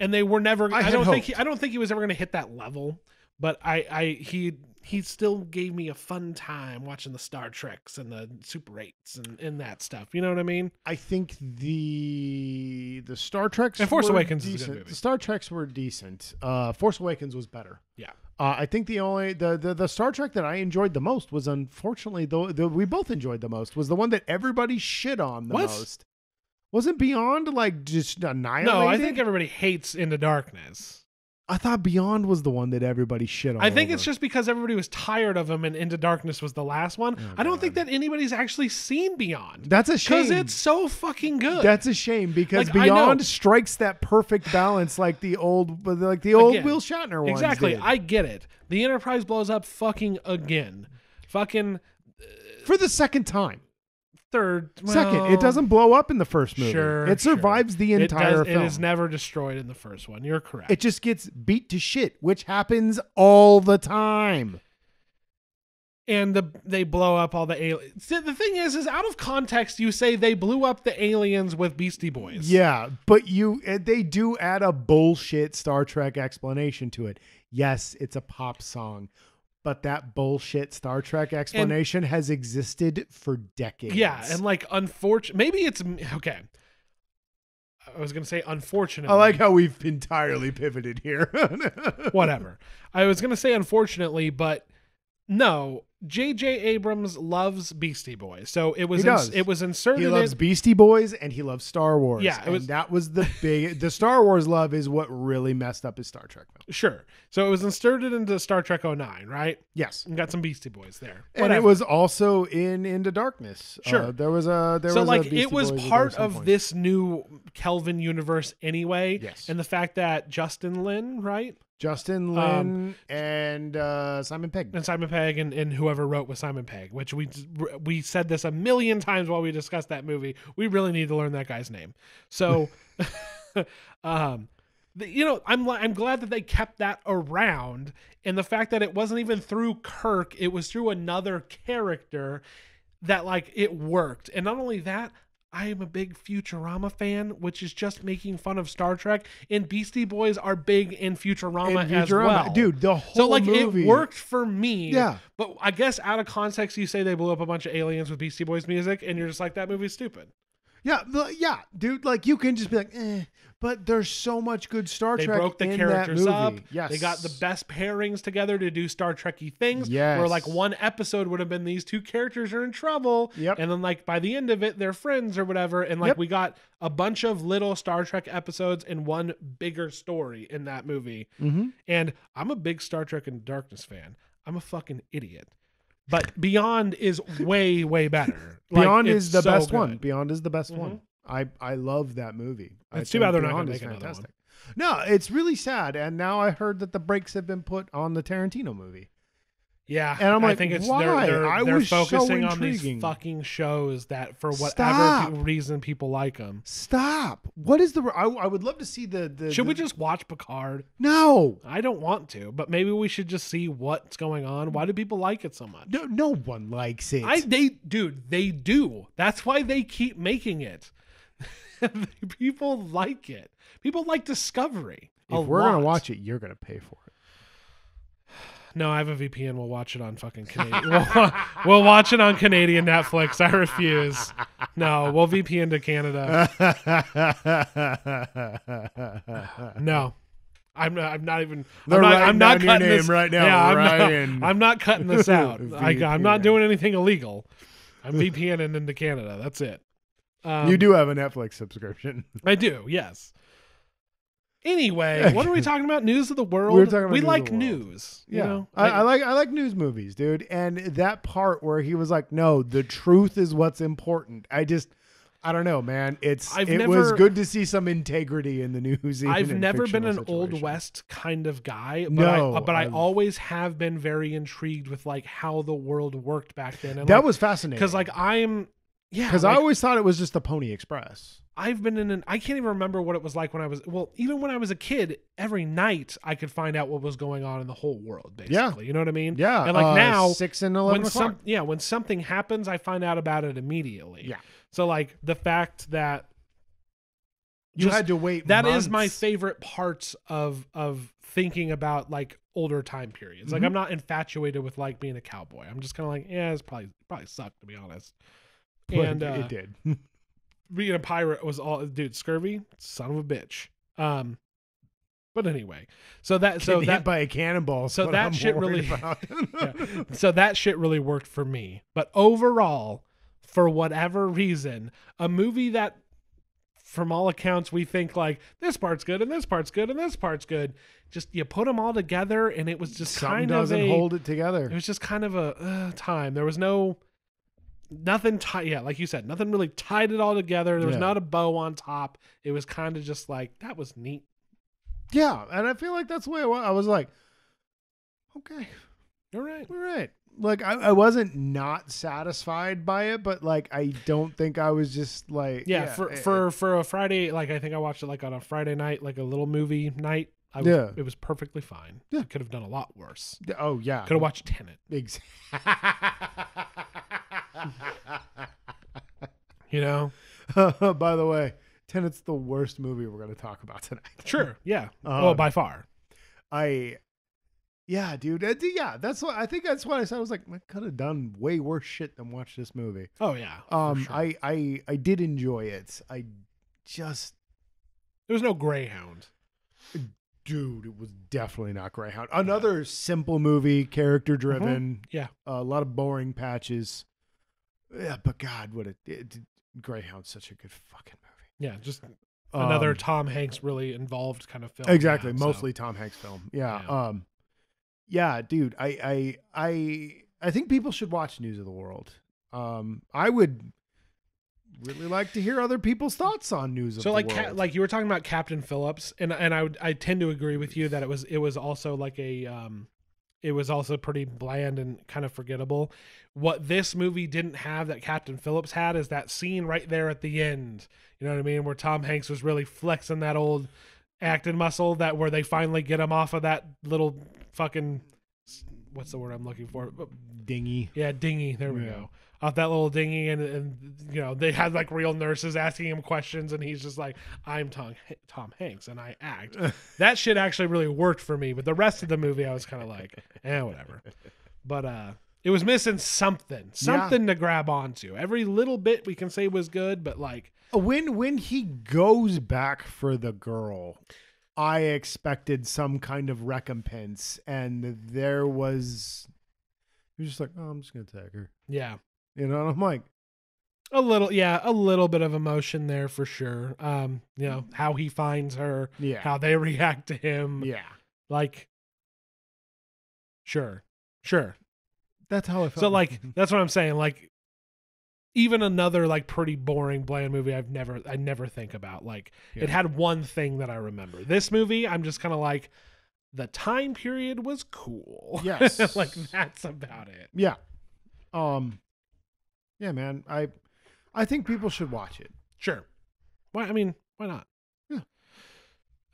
and they were never. I I, don't think he. I don't think he was ever going to hit that level. But I, I, he, he still gave me a fun time watching the Star Treks and the Super Eights and, and that stuff. You know what I mean? I think the the Star Treks And Force Awakens is a good movie. The Star Treks were decent. Uh, Force Awakens was better. Yeah. Uh, I think the only the, the the Star Trek that I enjoyed the most was unfortunately the, the we both enjoyed the most was the one that everybody shit on the What? most. Wasn't Beyond like just annihilated? No, I think everybody hates Into Darkness. I thought Beyond was the one that everybody shit on. I think it's just because everybody was tired of him and Into Darkness was the last one. Oh, I don't think that anybody's actually seen Beyond that's a shame. because it's so fucking good. That's a shame because Like, Beyond strikes that perfect balance like the old like the old Again, Will Shatner ones Exactly. did. I get it. The Enterprise blows up fucking again. Fucking for the second time. Third. Second, it doesn't blow up in the first movie. Sure. it survives the It entire does- film. It is never destroyed in the first one. You're correct. It just gets beat to shit, which happens all the time. and the they blow up all the aliens. The thing is, is out of context, you say they blew up the aliens with Beastie Boys. Yeah, but you eh, they do add a bullshit Star Trek explanation to it. Yes, it's a pop song, but that bullshit Star Trek explanation has existed for decades. Yeah, and like unfortunate. Maybe it's okay. I was gonna say unfortunately. I like how we've entirely pivoted here. whatever. I was gonna say unfortunately, but no. J.J. Abrams loves Beastie Boys, so it was ins- it was inserted. He loves in, Beastie Boys and he loves Star Wars. Yeah, it and was- that was the big. the Star Wars love is what really messed up his Star Trek film. sure. So it was inserted into Star Trek 09, right? Yes, And got some Beastie Boys there. and Whatever. it was also in Into Darkness. Sure. Uh, there was a there so was a like it was Boys part of point. this new Kelvin universe anyway. Yes. And the fact that Justin Lin, right? Justin Lin um, and uh, Simon Pegg. And Simon Pegg and, and whoever wrote with Simon Pegg, which we we said this a million times while we discussed that movie. We really need to learn that guy's name. So um the, you know, I'm I'm glad that they kept that around and the fact that it wasn't even through Kirk, it was through another character that like it worked. And not only that, I am a big Futurama fan, which is just making fun of Star Trek. And Beastie Boys are big in Futurama, And as well. dude. The whole So like movie it worked for me. Yeah. But I guess out of context, you say they blew up a bunch of aliens with Beastie Boys music, and you're just like, that movie's stupid. Yeah, the- yeah, dude. Like you can just be like, eh. But there's so much good Star They Trek They broke the in characters up. Yes, They got the best pairings together to do Star Trekky things. Yes. Where like one episode would have been these two characters are in trouble. Yep. And then like by the end of it, they're friends or whatever. And like Yep. we got a bunch of little Star Trek episodes and one bigger story in that movie. Mhm. And I'm a big Star Trek and Darkness fan. I'm a fucking idiot. But Beyond is way, way better. Like, Beyond is the so best good. one. Beyond is the best Mhm. one. I I love that movie. I It's too bad they're not Beyond is make another one. No, it's really sad. And now I heard that the brakes have been put on the Tarantino movie. Yeah, And I'm like, I think it's why? they're they're, I they're was so focusing on these fucking shows that for whatever Stop. reason people like them. Stop. What is the? I, I would love to see the. the Should we just watch Picard? No. I don't want to, but maybe we should just see what's going on. Why do people like it so much? No, no one likes it. I they dude, they do. That's why they keep making it. people like it. People like Discovery. if we're gonna watch it, you're gonna pay for it. No, I have a VPN. We'll watch it on fucking Canadian. we'll, we'll watch it on Canadian Netflix. I refuse. No, we'll VPN to Canada. No, I'm not. I'm not even. They're I'm not, I'm not down your cutting name this right now, Yeah, I'm Ryan. not. I'm not cutting this out. I, I'm not doing anything illegal. I'm VPNing into Canada. That's it. Um, you do have a Netflix subscription. I do. Yes. Anyway, what are we talking about? News of the world. We were talking about we news like news. You Yeah, know, I, I like I like news movies, dude. And that part where he was like, "No, the truth is what's important." I just, I don't know, man. It's I've it was never- good to see some integrity in the news. even I've never been an fictional old west kind of guy, but No, I, but I I've- always have been very intrigued with like how the world worked back then. And That like, was fascinating because like I'm yeah, Because I always thought it was just the Pony Express. I've been in an I can't even remember what it was like when I was well, even when I was a kid, every night I could find out what was going on in the whole world, basically. You know what I mean? Yeah, And like uh, now six and eleven when some yeah, when something happens, I find out about it immediately. Yeah. So like the fact that you just- had to wait. that is my favorite parts of of thinking about like older time periods. Like Mhm. I'm not infatuated with like being a cowboy. I'm just kind of like, yeah, it's probably probably sucked to be honest. And uh, it did. being a pirate was all dude scurvy son of a bitch um but anyway so that so Getting that hit by a cannonball. so that I'm shit really-. Yeah. so that shit really worked for me but overall for whatever reason a movie that from all accounts we think like this part's good and this part's good and this part's good just you put them all together and it was just Something kind doesn't of a, hold it together. it was just kind of a uh, time there was no nothing tied yeah like you said nothing really tied it all together there was Yeah. not a bow on top it was kind of just like that was neat Yeah, and I feel like that's the way I was. I was like, okay, you're right all right. Like I, I wasn't not satisfied by it, but like I don't think I was just like yeah, for eh, for for a friday like i think i watched it like on a friday night like a little movie night I was, Yeah. it was perfectly fine Yeah. I could have done a lot worse oh yeah, could have watched tenet Ex- you know By the way, Tenet's the worst movie we're going to talk about tonight. sure yeah well Um, by far I, yeah, dude, uh, yeah, that's what I think. That's what I said. I was like, I could have done way worse shit than watch this movie. oh yeah Um, sure. I, I, I did enjoy it. I just, there was no greyhound dude, it was definitely not Greyhound. Another simple movie, character driven. Mm-hmm. Yeah. a lot of boring patches. Yeah, but God, what a it, Greyhound's such a good fucking movie. yeah just another Um, tom hanks really involved kind of film exactly yeah, so- mostly tom hanks film yeah, Yeah. um yeah dude I, I i i think people should watch news of the world um i would really like to hear other people's thoughts on news of so the like world ca- like you were talking about captain phillips and and i would i tend to agree with you that it was it was also like a um it was also pretty bland and kind of forgettable what this movie didn't have that captain phillips had is that scene right there at the end you know what i mean where tom hanks was really flexing that old acting muscle that where they finally get him off of that little fucking what's the word i'm looking for dingy yeah, dingy. There we Yeah. go. Off that little dinghy, and and you know they had like real nurses asking him questions, and he's just like, "I'm Tom Tom Hanks, and I act." that shit actually really worked for me, but the rest of the movie, I was kind of like, "eh, whatever." But uh, it was missing something, something to grab onto. Every little bit we can say was good, but like, when when he goes back for the girl i expected some kind of recompense and there was he was just like oh i'm just gonna tag her yeah, you know and i'm like a little, yeah, a little bit of emotion there for sure. Um, you know how he finds her, yeah how they react to him, yeah like, sure, sure. that's how i felt So like that's what I'm saying. Like even another like pretty boring bland movie I've never I never think about. Like it had one thing that I remember. This movie I'm just kind of like the time period was cool. Yes. like that's about it. Yeah. Um yeah, man. I I think people should watch it. Sure. Why I mean, why not? Yeah.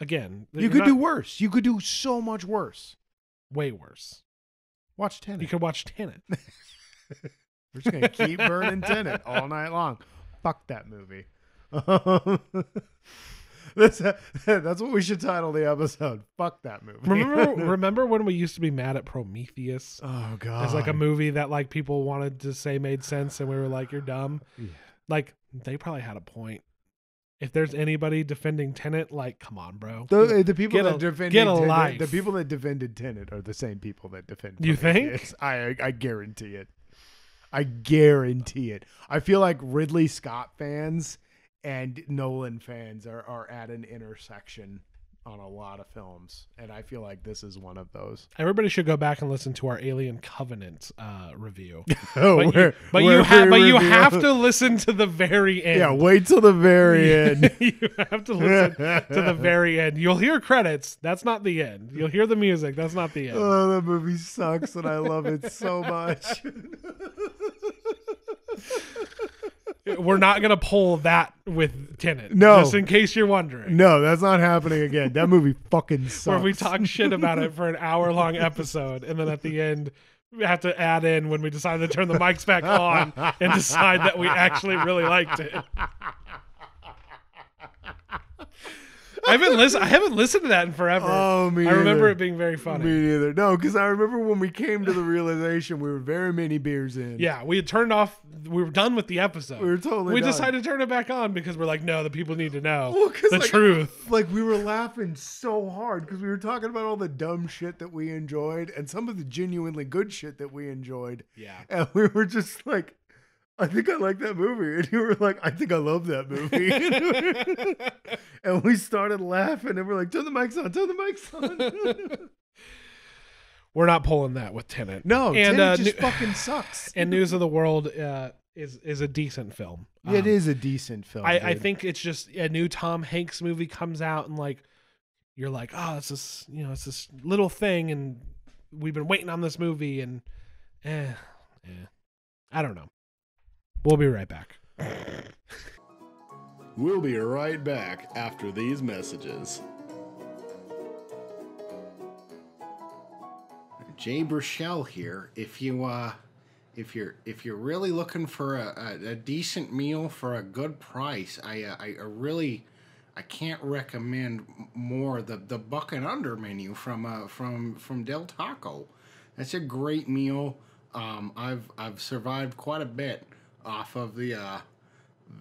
Again, You could not- do worse. You could do so much worse. way worse. Watch Tenet. You could watch Tenet. We're just gonna keep burning Tenet all night long. Fuck that movie. that's that's what we should title the episode. Fuck that movie. remember remember when we used to be mad at Prometheus? oh god. as like a movie that like people wanted to say made sense and we were like you're dumb Yeah. like they probably had a point if there's anybody defending Tenet, like come on bro The, the people Get that a- defended get a Tenet, life. the people that defended Tenet are the same people that defend. You think? I I guarantee it. I guarantee it. I feel like Ridley Scott fans and Nolan fans are are at an intersection on a lot of films, and I feel like this is one of those. everybody should go back and listen to our alien covenant uh review. Oh, but you, but you have but you have to listen to the very end. Yeah, wait till the very end. you have to listen to the very end. You'll hear credits. That's not the end. You'll hear the music. That's not the end. Oh, that movie sucks, and I love it so much. We're not gonna pull that with Tenet. No. just in case you're wondering. No, that's not happening again. That movie fucking sucks. Where we talk shit about it for an hour long episode, and then at the end we have to add in when we decide to turn the mics back on and decide that we actually really liked it. I haven't listened. I haven't listened to that in forever. Oh, me I remember either. it being very funny. Me neither. No, because I remember when we came to the realization we were very many beers in. Yeah, we had turned off. We were done with the episode. We were totally We done. decided to turn it back on because we're like, no, the people need to know Well, the like, truth. Like we were laughing so hard because we were talking about all the dumb shit that we enjoyed and some of the genuinely good shit that we enjoyed. Yeah. And we were just like, I think I like that movie. And you were like, I think I love that movie. and we started laughing and we're like, turn the mics on, turn the mics on. We're not pulling that with Tenet. no, and Tenet uh, just fucking sucks. and News of the World uh, is is a decent film. it Um, is a decent film. I, I think it's just a new Tom Hanks movie comes out and like you're like, oh, it's this you know, it's this little thing, and we've been waiting on this movie, and eh, eh. I don't know. We'll be right back. We'll be right back after these messages. Jay Burchell here. If you uh, if you're if you're really looking for a, a, a decent meal for a good price, I uh, I, really I can't recommend more the the buck and under menu from uh from from Del Taco. That's a great meal. Um, I've I've survived quite a bit off of the uh,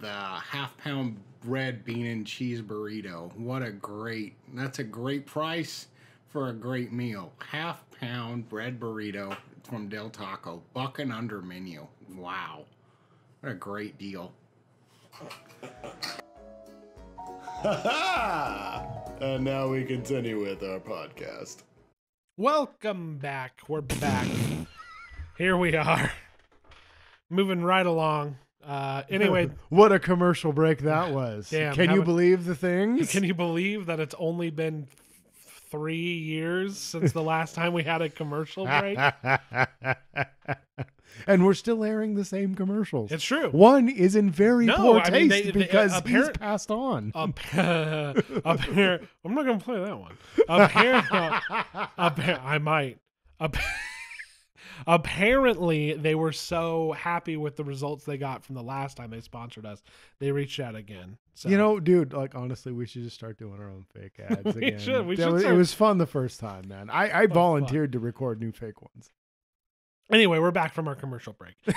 the half pound bread bean and cheese burrito. What a great that's a great price for a great meal. Half pound bread burrito from Del Taco. Buck and under menu. Wow. What a great deal. and now we continue with our podcast. Welcome back. We're back. Here we are. Moving right along. Uh, anyway, what a commercial break that was. Damn, Can you believe the things? can you believe that it's only been three years since the last time we had a commercial break? and we're still airing the same commercials. it's true. One is in very No, poor I mean, taste they- they- because he's apparent- passed on. Appa- appar- I'm not gonna play that one. Appar- appar- I might. App- Apparently, they were so happy with the results they got from the last time they sponsored us. They reached out again. So You know, dude, like honestly, we should just start doing our own fake ads We again. should, we That should was- start- It was fun the first time, man. I, I fun. volunteered to record new fake ones. Anyway, we're back from our commercial break.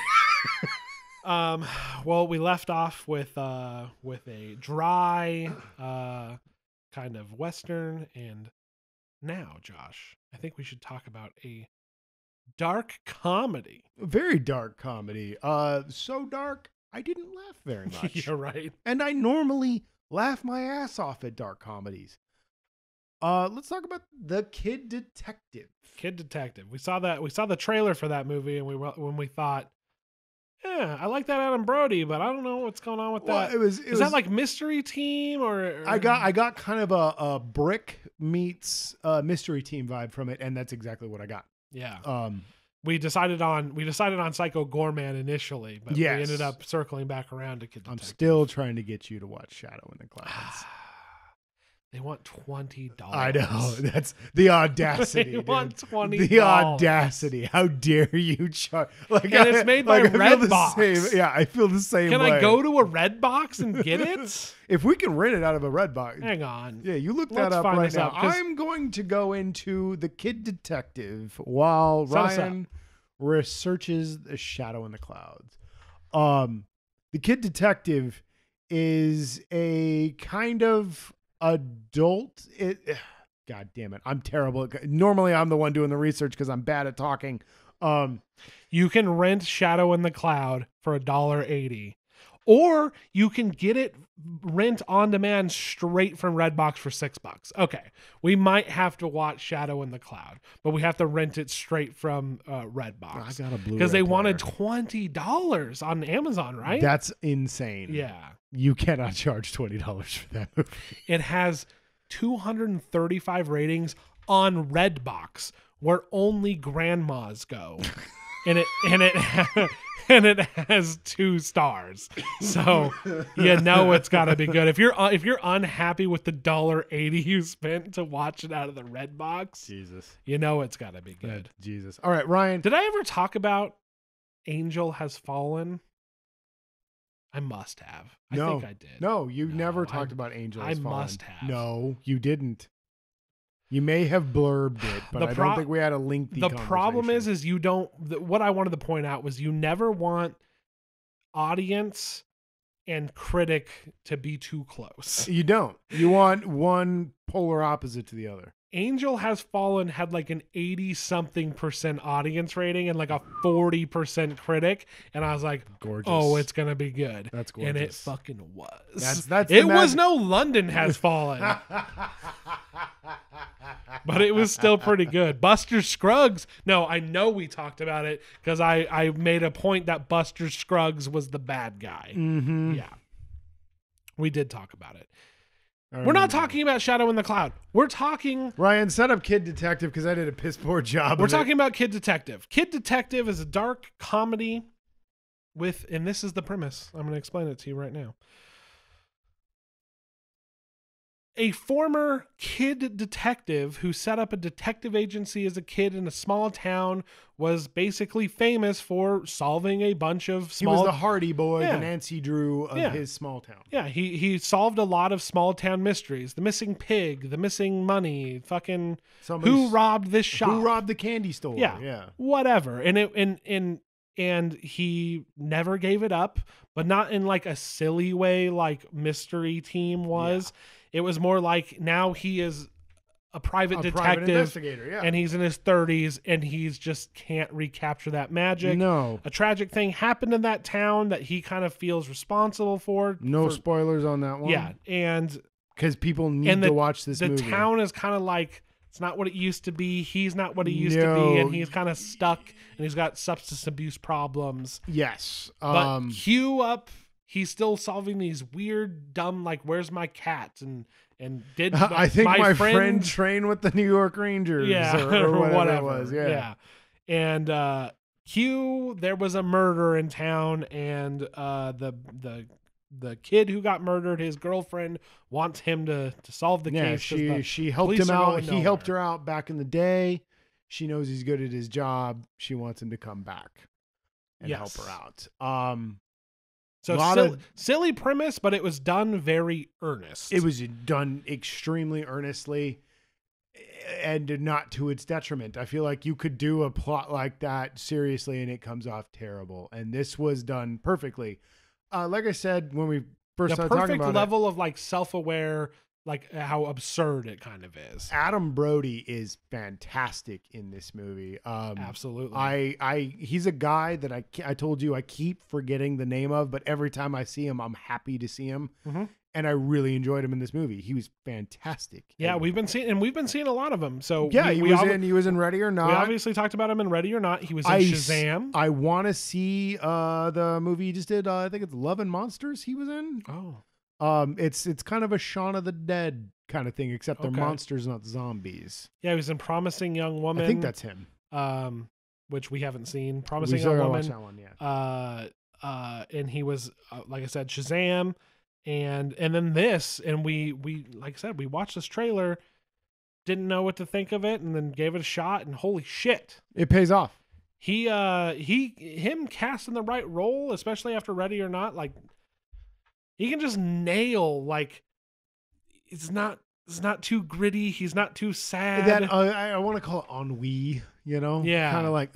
um, well, we left off with uh with a dry uh kind of western, and now, Josh, I think we should talk about a dark comedy. Very dark comedy. Uh, so dark, I didn't laugh very much. You're right. and I normally laugh my ass off at dark comedies. Uh, let's talk about the Kid Detective. Kid Detective. We saw that. We saw the trailer for that movie, and we when we thought, yeah, I like that Adam Brody, but I don't know what's going on with Well, that. it was. It Is was, that like Mystery Team or? or- I got I got kind of a, a brick meets uh, mystery team vibe from it, and that's exactly what I got. Yeah. Um, we decided on we decided on Psycho Goreman initially, but Yes. we ended up circling back around to Kid I'm still trying to get you to watch Shadow in the Clouds. they want twenty dollars. I know that's the audacity. They dude. want $20. The audacity! How dare you charge? Like, And it's made by I the Redbox. same- Yeah, I feel the same. Can way. I go to a red box and get it? If we can rent it out of a red box, Hang on. Yeah, you look that Let's up right now. out, I'm going to go into the Kid Detective while Set us up. Ryan researches the Shadow in the Clouds. Um, the Kid Detective is a kind of adult. It, God damn it, I'm terrible. Normally, I'm the one doing the research because I'm bad at talking. Um, You can rent Shadow in the Cloud for a dollar eighty. Or you can get it rent on demand straight from Redbox for six bucks. Okay, we might have to watch Shadow in the Cloud, but we have to rent it straight from uh, I Redbox got a blue because they wanted twenty dollars on Amazon, right? That's insane. yeah, you cannot charge twenty dollars for that movie. it has two hundred and thirty-five ratings on Redbox, where only grandmas go. and it and it and it has two stars. So you know it's got to be good. If you're uh, if you're unhappy with the dollar eighty you spent to watch it out of the red box, Jesus. you know it's got to be good. Jesus. All right, Ryan. Did I ever talk about Angel Has Fallen? I must have. I No. think I did. No, you No, never I- talked about Angel. I Has Fallen. must have. No, you didn't. You may have blurbed it, but The I don't think we had a lengthy. the problem is is you don't the, what i wanted to point out was you never want audience and critic to be too close you don't. You want one polar opposite to the other. Angel has fallen had like an 80 something percent audience rating and like a 40 percent critic and i was like Gorgeous. oh it's gonna be good That's gorgeous. and it fucking was That's- that's it was no london has fallen but it was still pretty good. Buster Scruggs. No, I know we talked about it because I I made a point that Buster Scruggs was the bad guy. mm-hmm. Yeah, we did talk about it. We're not talking about Shadow in the Cloud. We're talking. Ryan, set up Kid Detective because I did a piss poor job. We're of it. talking about Kid Detective. Kid Detective is a dark comedy with, and this is the premise. I'm going to explain it to you right now. A former kid detective who set up a detective agency as a kid in a small town was basically famous for solving a bunch of He small was the Hardy boy, Yeah. the Nancy Drew of Yeah. his small town. Yeah, he he solved a lot of small town mysteries. The missing pig, the missing money, fucking Somebody who robbed this shop? Who robbed the candy store? Yeah. yeah. whatever and it and and and he never gave it up but not in like a silly way like mystery team was it was more like now he is a private A detective private investigator. Yeah. and he's in his 30s and he's just can't recapture that magic no, a tragic thing happened in that town that he kind of feels responsible for no for- spoilers on that one. yeah and because people need the- to watch this the movie. town is kind of like it's not what it used to be he's not what he used to be and he's kind of stuck and he's got substance abuse problems yes. but Um. Hugh up he's still solving these weird dumb like where's my cat and and did I think my, friend, friend trained with the New York Rangers. yeah or, or whatever, it was. Yeah. and uh Hugh there was a murder in town and uh the the the kid who got murdered his girlfriend wants him to to solve the yeah, case she the- she helped him out. He helped her out back in the day. She knows he's good at his job. She wants him to come back and help her out. Um, So Lot sil- of- silly premise, but it was done very earnest. it was done extremely earnestly and not to its detriment. I feel like you could do a plot like that seriously and it comes off terrible. And this was done perfectly. Uh, like I said when we first the started talking perfect it, level of like self-aware, like how absurd it kind of is. Adam Brody is fantastic in this movie. Um, Absolutely. I, I, he's a guy that I, I told you I keep forgetting the name of, but every time I see him, I'm happy to see him, Mhm. and I really enjoyed him in this movie. He was fantastic. yeah, we've been seeing, and we've been seeing a lot of them. So yeah, we, he we was ob- in, he was in Ready or Not. We obviously talked about him in Ready or Not. He was in I Shazam. I want to see uh the movie he just did. Uh, I think it's Love and Monsters. He was in. oh, Um, it's it's kind of a Shaun of the Dead kind of thing, except they're Okay. monsters, not zombies. yeah, he was in Promising Young Woman. I think that's him. um, which we haven't seen. We Promising still Young gotta Woman. watch that one. Yeah. uh uh and he was uh, like i said shazam and and then this and we we like i said we watched this trailer didn't know what to think of it and then gave it a shot and holy shit It pays off. he uh he him casting the right role especially after ready or not like he can just nail like it's not it's not too gritty he's not too sad That uh, I, I want to call it ennui. You know. Yeah. Kind of like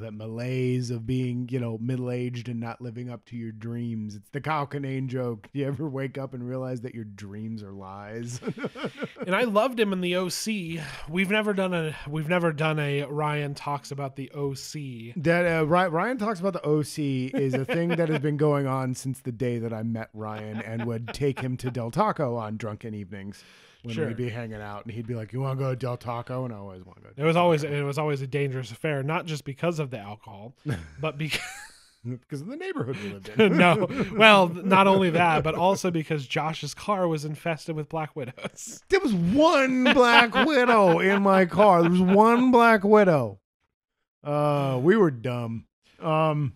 that malaise of being you know middle aged and not living up to your dreams. It's the Kyle Kinane joke. Do you ever wake up and realize that your dreams are lies? and I loved him in the OC. We've never done a we've never done a Ryan talks about the OC. That uh, Ryan talks about the OC is a thing that has been going on since the day that I met Ryan and would take him to Del Taco on drunken evenings when Sure. we'd be hanging out and he'd be like, "You want to go to Del Taco?" And I always want to go. It was always it was always a dangerous affair, not just because of the alcohol, but because because of the neighborhood we lived in. no, well, not only that, but also because Josh's car was infested with black widows. There was one black widow in my car. There was one black widow. Uh, we were dumb. Um,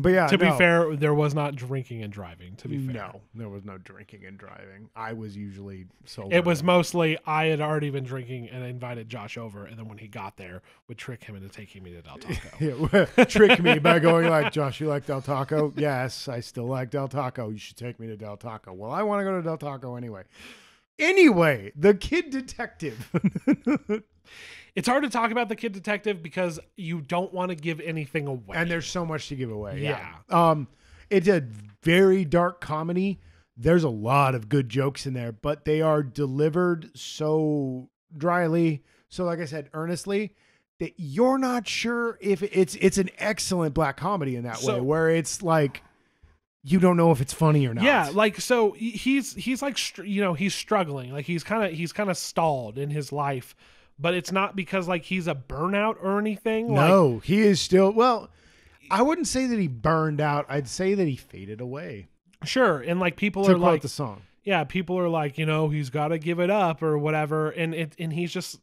but yeah, to be fair, there was not drinking and driving. To be fair, no, there was no drinking and driving. I was usually sober. It was mostly I had already been drinking and I invited Josh over, and then when he got there, would trick him into taking me to Del Taco. Yeah, trick me by going like, Josh, you like Del Taco? Yes, I still like Del Taco. You should take me to Del Taco. Well, I want to go to Del Taco anyway. Anyway, the kid detective. it's hard to talk about the kid detective because you don't want to give anything away. and there's so much to give away. Yeah. Um, it's a very dark comedy. There's a lot of good jokes in there, but they are delivered so dryly. So, like I said, earnestly, that you're not sure if it's it's an excellent black comedy in that way, where it's like you don't know if it's funny or not. Yeah, like so he's he's like you know he's struggling, like he's kind of he's kind of stalled in his life, but it's not because like he's a burnout or anything. Like, no, he is still well. I wouldn't say that he burned out. I'd say that he faded away. sure, and like people To are quote like, the song. yeah, people are like, you know, he's got to give it up or whatever, and it and he's just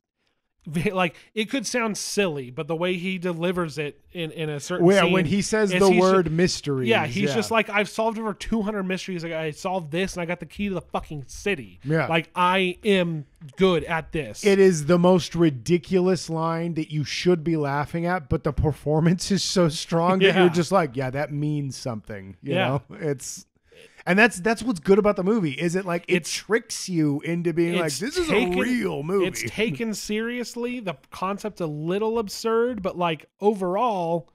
like it could sound silly, but the way he delivers it in in a certain Well, scene, when he says the word mystery, Yeah, he's just like I've solved over 200 mysteries. Like I solved this, and I got the key to the fucking city. Yeah. like I am good at this. It is the most ridiculous line that you should be laughing at, but the performance is so strong that you're just like, yeah, that means something. You Yeah. know, it's and that's that's what's good about the movie. Is it like it It's- tricks you into being like, this is taken- a real movie. It's taken seriously. The concept's a little absurd, but like overall,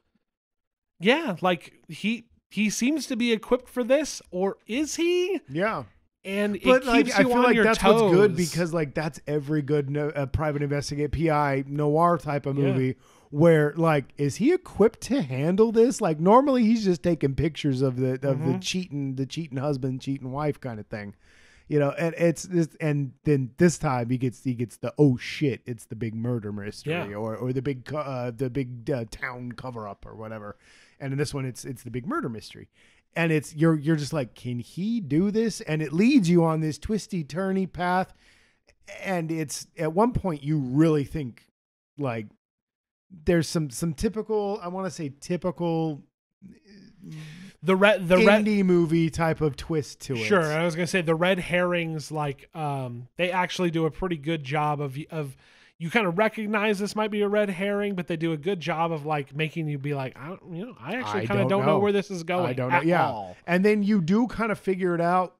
yeah, like he he seems to be equipped for this, or is he? yeah, And it but keeps like you I feel on like your that's toes. what's good because like that's every good no, uh, private investigate PI noir type of Yeah. Where like is he equipped to handle this? Like normally he's just taking pictures of the of the Mhm. cheating the cheating husband cheating wife kind of thing, you know. And it's this and then this time he gets he gets the oh shit it's the big murder mystery Yeah. or or the big uh, the big uh, town cover up or whatever. And in this one it's it's the big murder mystery and it's you're you're just like can he do this and it leads you on this twisty turny path and it's at one point you really think like there's some some typical i want to say typical the red the red movie type of twist to it Sure, I was gonna say the red herrings. Like, um, they actually do a pretty good job of of you kind of recognize this might be a red herring, but they do a good job of like making you be like, I don't, you know, I actually kind of don't don't know. know. where this is going. i don't know at yeah all. and then you do kind of figure it out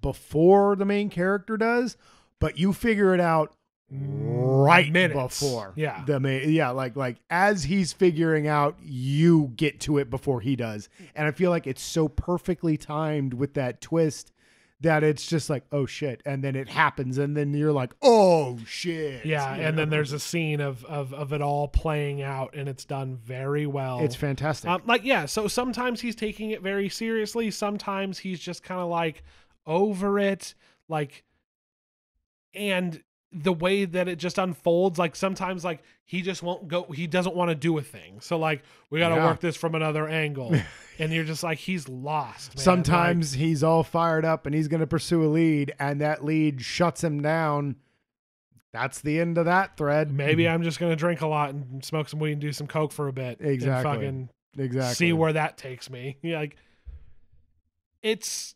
before the main character does but you figure it out right Minutes. before Yeah. the main yeah like like as he's figuring out you get to it before he does and i feel like it's so perfectly timed with that twist that it's just like oh shit and then it happens and then you're like oh shit Yeah, you and then there's a scene of, of of it all playing out, and it's done very well. it's fantastic Um, like yeah, so sometimes he's taking it very seriously. Sometimes he's just kind of like over it, like, and the way that it just unfolds, like sometimes like he just won't go. He doesn't want to do a thing. So like we got to Yeah. work this from another angle, and you're just like he's lost. man. sometimes he's all fired up and he's going to pursue a lead and that lead shuts him down that's the end of that thread Like, maybe I'm just gonna drink a lot and smoke some weed and do some coke for a bit. and Exactly. fucking exactly see where that takes me. Yeah, like it's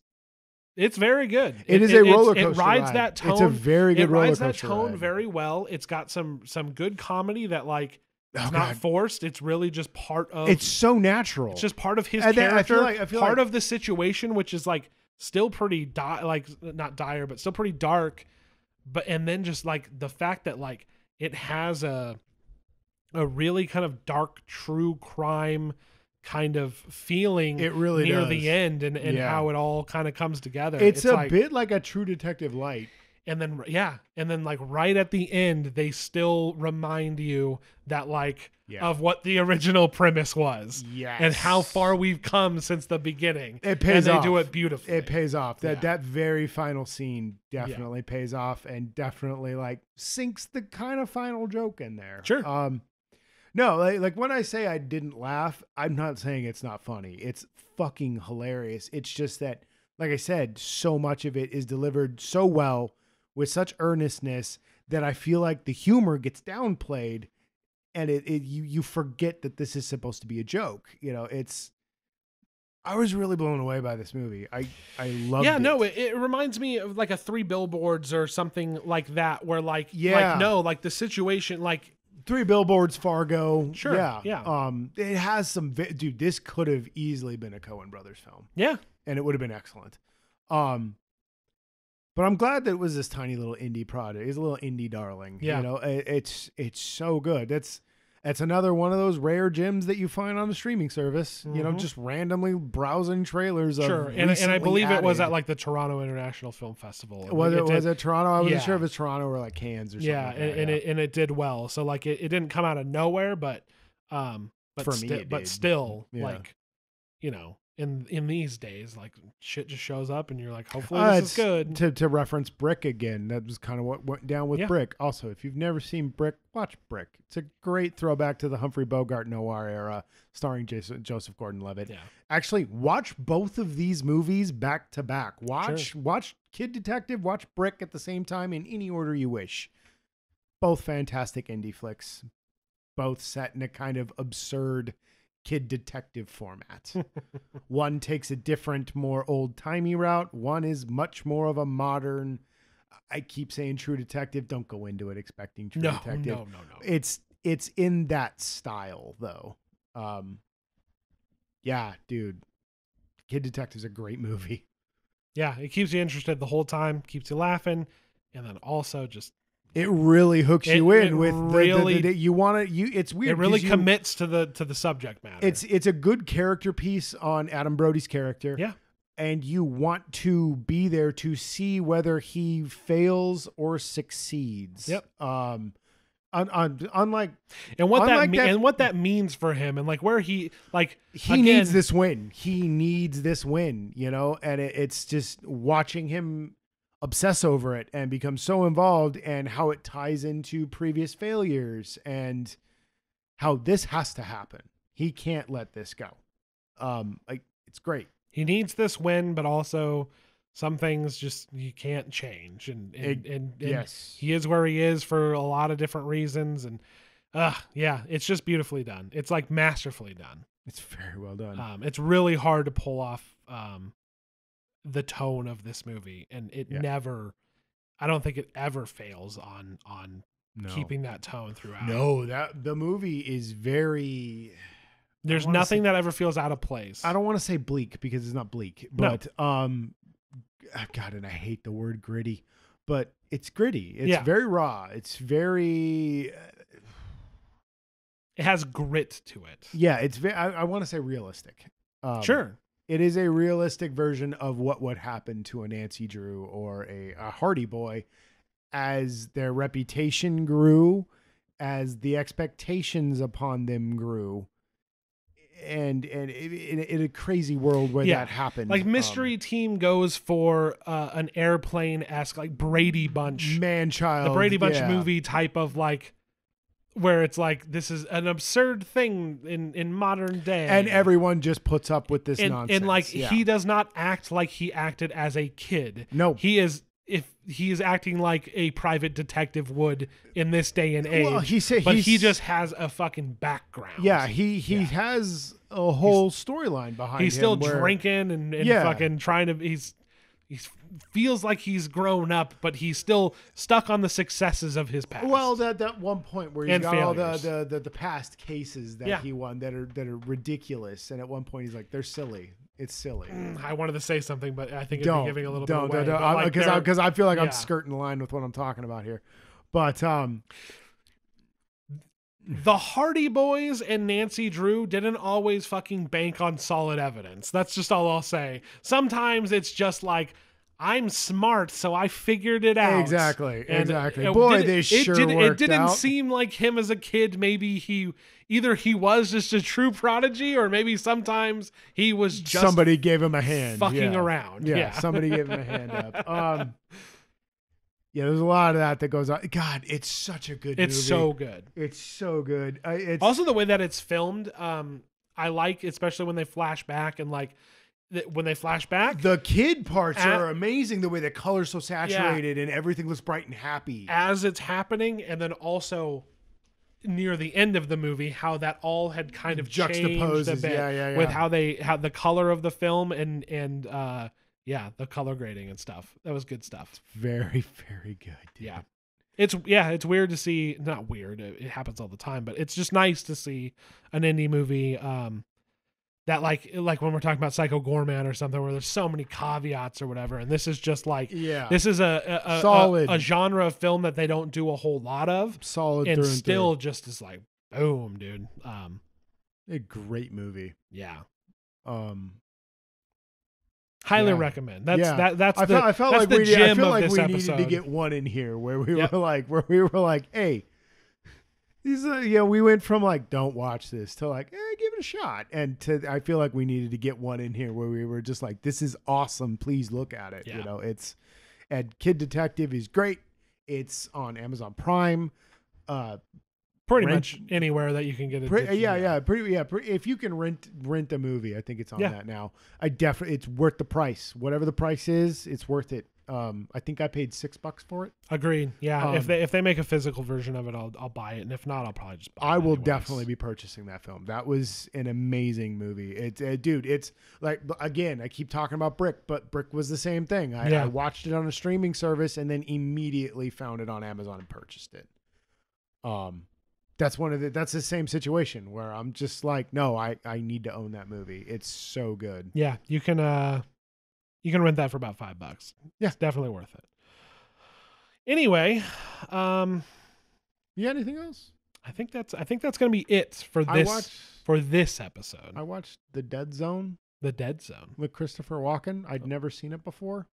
it's very good. It is a it's- roller It rides ride. that tone. It's a very good it roller rides that tone ride. very well. It's got some some good comedy that like Oh, not God. forced. It's really just part of. it's so natural it's just part of his And then I character. feel like- I feel part like- of the situation, which is like still pretty di- like not dire, but still pretty dark. But and then just like the fact that like it has a a really kind of dark true crime kind of feeling It really near does. the end and, and Yeah. how it all kind of comes together. it's, a like, bit like a true detective light and then yeah, and then like right at the end they still remind you that like Yeah. of what the original premise was yes and how far we've come since the beginning. It pays and they do off. it beautifully. it pays off that Yeah. that very final scene definitely pays off and definitely like sinks the kind of final joke in there Sure. um no like, like when i say i didn't laugh i'm not saying it's not funny it's fucking hilarious it's just that like i said so much of it is delivered so well with such earnestness that i feel like the humor gets downplayed and it, it you you forget that this is supposed to be a joke. You know, it's. I was really blown away by this movie. I I loved yeah, it. no, it, it reminds me of like a three billboards or something like that, where like, Yeah. like no, like the situation, like Three billboards, Fargo. Sure, Yeah. yeah. Um, it has some. Vi- Dude, this could have easily been a Coen Brothers film. yeah, and it would have been excellent. Um, but I'm glad that it was this tiny little indie product. It's a little indie darling. Yeah. you know, it, it's it's so good. That's that's another one of those rare gems that you find on the streaming service. You know, Mhm. just randomly browsing trailers. Of sure, and and I believe it was at like the Toronto International Film Festival. was it, did- was it Toronto? I wasn't Yeah. sure if it's Toronto or like Cannes or something. yeah, like and, and yeah. it and it did well. So like it, it didn't come out of nowhere, but um, but For me, sti- it but still, Yeah. like you know, in in these days, like shit just shows up, and you're like, hopefully Uh, this is it's- good. To to reference Brick again, that was kind of what went down with Yeah. Brick. Also, if you've never seen Brick, watch Brick. It's a great throwback to the Humphrey Bogart noir era, starring Jason, Joseph Gordon-Levitt. yeah, Actually, watch both of these movies back to back. Watch watch Kid Detective, watch Brick at the same time in any order you wish. Both fantastic indie flicks, both set in a kind of absurd kid detective format. one takes a different, more old timey route. One is much more of a modern. I keep saying True Detective. Don't go into it expecting True no, Detective no, no, no. it's it's in that style though um yeah dude kid Detective is a great movie yeah, it keeps you interested the whole time, keeps you laughing, and then also just it really hooks It- you in it with the- the- really- the, you want to you it's weird it really you- commits to the to the subject matter. it's it's a good character piece on adam brody's character Yeah. and you want to be there to see whether he fails or succeeds Yep. um on, un, unlike and what that, unlike me- that- and what that means for him, and like where he like he again, needs this win. He needs this win, you know, and it, it's just watching him obsess over it and become so involved and how it ties into previous failures and how this has to happen. He can't let this go. Um like it's great. he needs this win, but also some things just you can't change, and and, It- and, and yes. he is where he is for a lot of different reasons, and uh yeah, it's just beautifully done. It's like masterfully done. It's very well done. Um, it's really hard to pull off um the tone of this movie, and it Yeah. never. I don't think it ever fails on on no. keeping that tone throughout. No, that the movie is very There's nothing say- that ever feels out of place. I don't want to say bleak because it's not bleak, No. but um, God, and I hate the word gritty, but it's gritty. It's Yeah. very raw. It's very, uh, It has grit to it. yeah. It's very. I, I want to say realistic. Um, sure. It is a realistic version of what would happen to a Nancy Drew or a, a Hardy Boy as their reputation grew, as the expectations upon them grew. And and in, a crazy world where Yeah. that happened, Like um, mystery team goes for uh, an airplane esque like Brady Bunch, man child the Brady Bunch yeah. movie type of like where it's like this is an absurd thing in in modern day, and everyone just puts up with this and, nonsense and like yeah. he does not act like he acted as a kid. no He is if he is acting like a private detective would in this day and age. well he said but he just has a fucking background. yeah he he Yeah. has a whole storyline behind he's still where- drinking and, and Yeah. fucking trying to he's he feels like he's grown up but he's still stuck on the successes of his past. Well that that one point where he's And got all the, the the the past cases that Yeah. he won that are that are ridiculous and at one point he's like they're silly. It's silly. I wanted to say something but i think don't be giving a little don't. bit away don't. like, because they're- because I, feel like yeah. I'm skirting the line with what I'm talking about here. But um the hardy boys and nancy drew didn't always fucking bank on solid evidence. That's just all i'll say. Sometimes it's just like i'm smart so i figured it out. Exactly And exactly. it boy did- this it sure did, it worked didn't out. seem like him as a kid maybe he either he was just a true prodigy or maybe sometimes he was just somebody gave him a hand. fucking yeah. around. Yeah, yeah, somebody gave him a hand up. Um yeah there's a lot of that that goes on. God it's such a good it's movie. so good. It's so good. I, it's also the way that it's filmed um i like especially when they flash back and like th- when they flash back the kid parts At- are amazing the way the color's so saturated and everything looks bright and happy. As it's happening and then also near the end of the movie how that all had kind of a bit yeah, yeah, with how they how the color of the film and and uh yeah the color grading and stuff that was good stuff Very, very good. dude. yeah it's yeah it's weird to see not weird it, it happens all the time but it's just nice to see an indie movie um that like like when we're talking about psycho goreman or something where there's so many caveats or whatever and this is just like Yeah. this is a a, a, Solid. a, a genre of film that they don't do a whole lot of solid and still just is like boom dude um a great movie. yeah Um, highly Yeah. recommend that's Yeah. that that's I the felt, I felt like we, gem I feel like this we episode needed to get one in here where we Yep. were like, where we were like, hey, these, Are, you know, we went from like, don't watch this to like, eh, give it a shot, and to I feel like we needed to get one in here where we were just like, this is awesome, please look at it. Yeah. You know, it's, and Kid Detective is great. It's on Amazon Prime. Uh, pretty rent- much anywhere that you can get it Pre- yeah, yeah, pretty, yeah. If you can rent rent a movie, I think it's on Yeah. that now. I definitely, it's worth the price. Whatever the price is, it's worth it. Um, I think I paid six bucks for it. agreed yeah if Um, they if they make a physical version of it i'll i'll buy it and if not i'll probably just buy I will anyways. definitely be purchasing that film. That was an amazing movie. It's, uh, dude, it's like again, I keep talking about Brick, but Brick was the same thing. I, Yeah. I watched it on a streaming service and then immediately found it on Amazon and purchased it. Um, that's one of the that's the same situation where I'm just like, no, I I need to own that movie. It's so good. yeah you can uh you can rent that for about five bucks Yeah. it's definitely worth it anyway um You got anything else? i think that's i think that's gonna be it for this watched for this episode I watched The Dead Zone the dead zone with Christopher Walken. Oh. I'd never seen it before.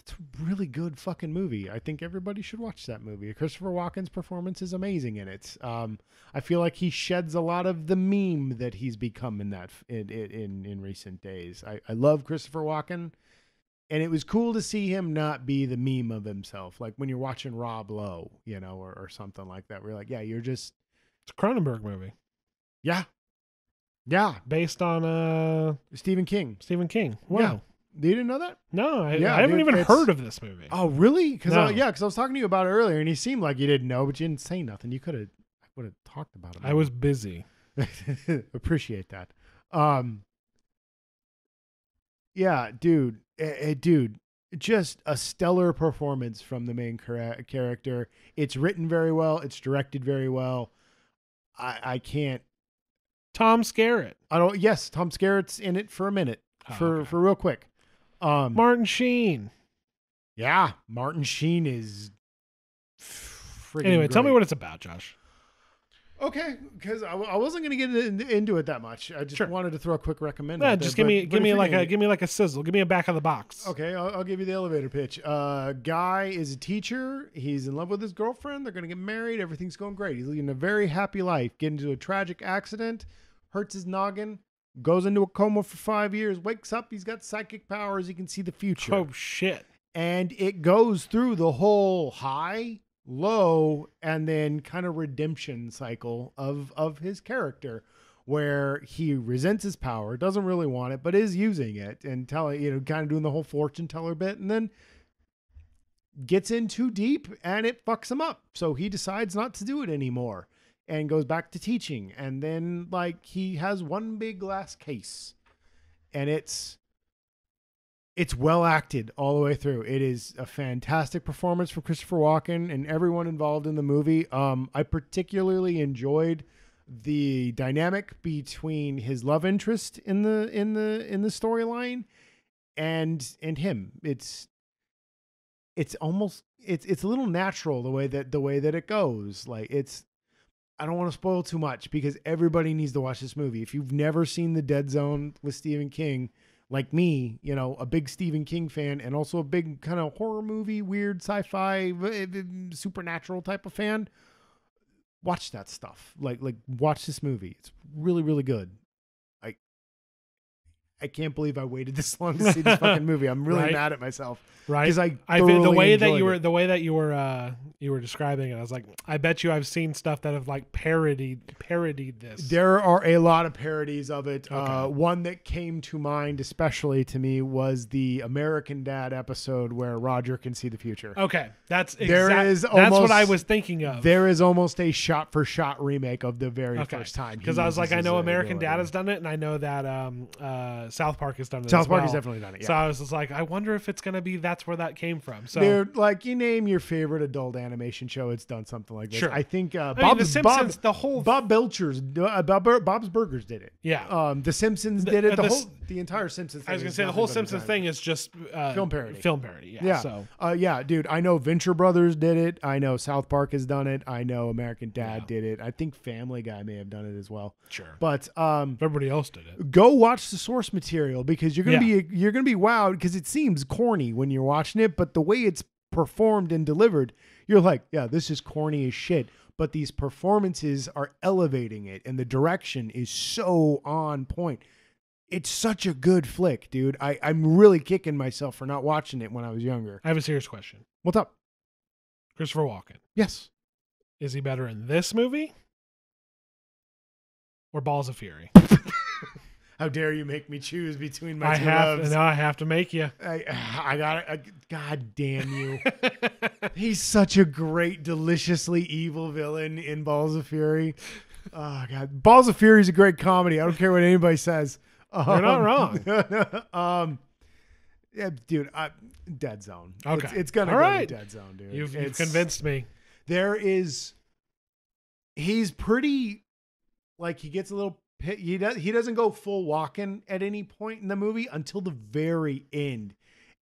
It's a really good fucking movie. I think everybody should watch that movie. Christopher Walken's performance is amazing in it. Um, I feel like he sheds a lot of the meme that he's become in that in in in recent days. I, I love Christopher Walken, and it was cool to see him not be the meme of himself. Like when you're watching Rob Lowe, you know, or, or something like that. We're like, yeah, you're just it's a cronenberg movie yeah, yeah, based on uh Stephen King. stephen king wow. You didn't know that? no I, Yeah, I haven't dude, even heard of this movie Oh, really? Because No. yeah, because I was talking to you about it earlier, and you seemed like you didn't know, but you didn't say nothing. You could have, I would have talked about it. i was busy appreciate that. Um, yeah, dude, eh, eh, dude, just a stellar performance from the main chara- character. It's written very well. It's directed very well. I, I can't. tom skerritt I don't. Yes, Tom Skerritt's in it for a minute, Oh, for okay. for real quick. Um, martin sheen yeah, Martin Sheen is. friggin' anyway tell me what it's about josh Okay, because I, I wasn't going to get in, into it that much. I just Sure. wanted to throw a quick recommend. yeah, out there, just give but- me but give if me like a give me like a sizzle give me a back of the box Okay, I'll, I'll give you the elevator pitch. Uh, guy is a teacher. He's in love with his girlfriend. They're going to get married. Everything's going great. He's leading a very happy life. Get into a tragic accident, hurts his noggin, goes into a coma for five years. Wakes up. He's got psychic powers. He can see the future. oh shit and it goes through the whole high low and then kind of redemption cycle of of his character where he resents his power doesn't really want it but is using it and telling you know kind of doing the whole fortune teller bit and then gets in too deep and it fucks him up so he decides not to do it anymore and goes back to teaching and then like he has one big last case and it's it's well acted all the way through. It is a fantastic performance from Christopher Walken and everyone involved in the movie. Um, I particularly enjoyed the dynamic between his love interest in the in the in the storyline and and him. It's it's almost it's it's a little natural the way that the way that it goes. Like it's I don't want to spoil too much because everybody needs to watch this movie. If you've never seen The Dead Zone with Stephen King, like me, you know, a big Stephen King fan and also a big kind of horror movie, weird sci-fi, eh, v- supernatural type of fan, watch that stuff. Like like watch this movie. It's really really good. I can't believe I waited this long to see this fucking movie. I'm really Right. mad at myself right? because I, I the way that you were it. the way that you were uh you were describing it. I was like, I bet you I've seen stuff that have like parodied parodied this. There are a lot of parodies of it. Uh, one that came to mind, especially to me, was the American Dad episode where Roger can see the future. okay, that's There is that's what I was thinking of. There is almost a shot for shot remake of the very okay, first time. because I was like, I know American. Dad has done it, and I know that um uh South Park has done it. South Park well. has definitely done it. Yeah. So I was just like, I wonder if it's gonna be that's where that came from. So Dude, like you name your favorite adult animation show, it's done something like this. Sure. I think uh, I mean, The Bob's, Simpsons, Bob, the whole Bob Belcher's uh, Bob, Bob's Burgers did it. yeah. Um, the Simpsons The- did it. uh, The the whole, the entire Simpsons. I was gonna say the whole Simpsons thing is just uh, Film parody. Film parody. Yeah. Yeah. So Uh, yeah, dude. I know Venture Brothers did it. I know South Park has done it. I know American Dad Yeah. did it. I think Family Guy may have done it as well. sure. But um, everybody else did it. go watch the source material because you're gonna be you're gonna be wowed because it seems corny when you're watching it, but the way it's performed and delivered, you're like, yeah, this is corny as shit. But these performances are elevating it, and the direction is so on point. It's such a good flick, dude. I, I'm really kicking myself for not watching it when I was younger. I have a serious question. What's up? Christopher Walken. Yes. Is he better in this movie or Balls of Fury? How dare you make me choose between my I two have loves? now. I have to make you. I, I got it. God damn you. He's such a great, deliciously evil villain in Balls of Fury. Oh god, Balls of Fury is a great comedy. I don't care what anybody says. You're not wrong. um, yeah, dude, I, Dead Zone. Okay. it's, it's gonna All go right. Dead Zone, dude. You've, you've convinced me. There is. He's pretty, like he gets a little. He does. He doesn't go full Walken at any point in the movie until the very end,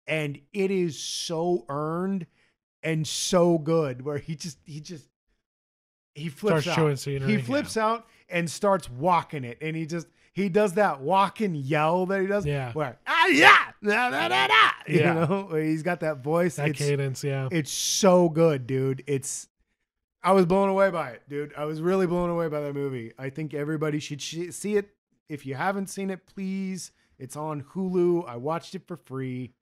and it is so earned and so good. Where he just he just he flips Starts out. chewing scenery, he flips out and starts walking it, and he just he does that Walken yell that he does. Yeah. Where ah yeah da, da, da, da, you Yeah. know he's got that voice. That it's cadence, yeah. it's so good, dude. It's I was blown away by it, dude. I was really blown away by that movie. I think everybody should sh- see it. If you haven't seen it, please. It's on Hulu. I watched it for free.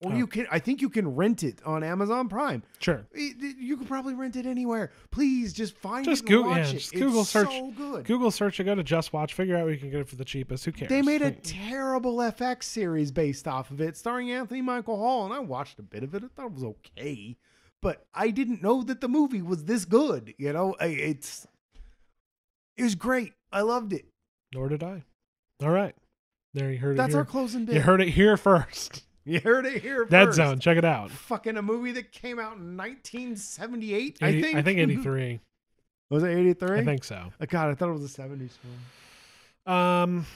Or Oh. you can I think you can rent it on Amazon Prime. Sure. You can probably rent it anywhere. Please just find Just it and Google- watch yeah, it. just It's Google search- so good. Google search and go to Just Watch. Figure out where you can get it for the cheapest. Who cares? They made a terrible FX series based off of it, starring Anthony Michael Hall, and I watched a bit of it. I thought it was okay, but I didn't know that the movie was this good. You know, I- it's it was great. I loved it. Nor did I. All right. There you heard it. That's our closing bit. You heard it here first. You heard it here. Dead first. Zone. Check it out. Fucking a movie that came out in 1978. I think. I think 83. was it 83? I think so. Oh, God, I thought it was a 70s film. Um,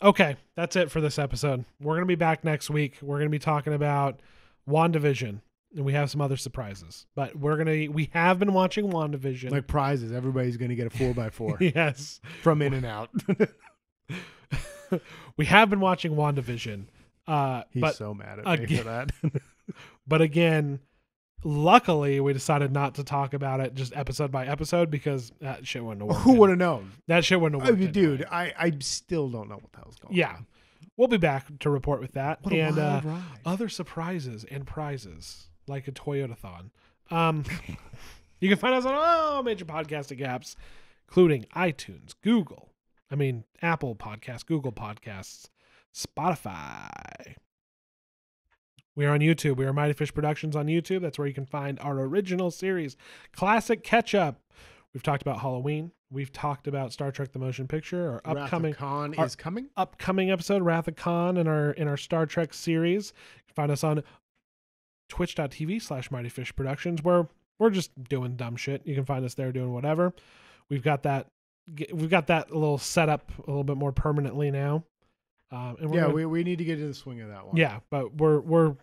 okay, that's it for this episode. We're gonna be back next week. We're gonna be talking about Wandavision, and we have some other surprises. But we're gonna we have been watching Wandavision. Like prizes, everybody's gonna get a four by four yes, from In-N-Out. we have been watching Wandavision. Uh, He's but so mad at me again- for that. but again, luckily we decided not to talk about it just episode by episode because that shit wouldn't have worked. Who would have known? that shit wouldn't have I mean, dude. I, I still don't know what the hell's going yeah, on. we'll be back to report with that and uh, other surprises and prizes like a Toyotathon. Um, you can find us on all major podcasting apps, including iTunes, Google, I mean Apple Podcasts, Google Podcasts, Spotify. We are on YouTube. We are Mighty Fish Productions on YouTube. That's where you can find our original series, Classic Catch Up. We've talked about Halloween. We've talked about Star Trek: The Motion Picture. Our Wrath upcoming Khan our- is coming. upcoming episode, Wrath of Khan, in our in our Star Trek series. You can find us on twitch.tv slash Mighty Fish Productions, where we're just doing dumb shit. You can find us there doing whatever. We've got that we've got that little setup a little bit more permanently now. Um, and we're Yeah, gonna- we, we need to get into the swing of that one. yeah, but we're we're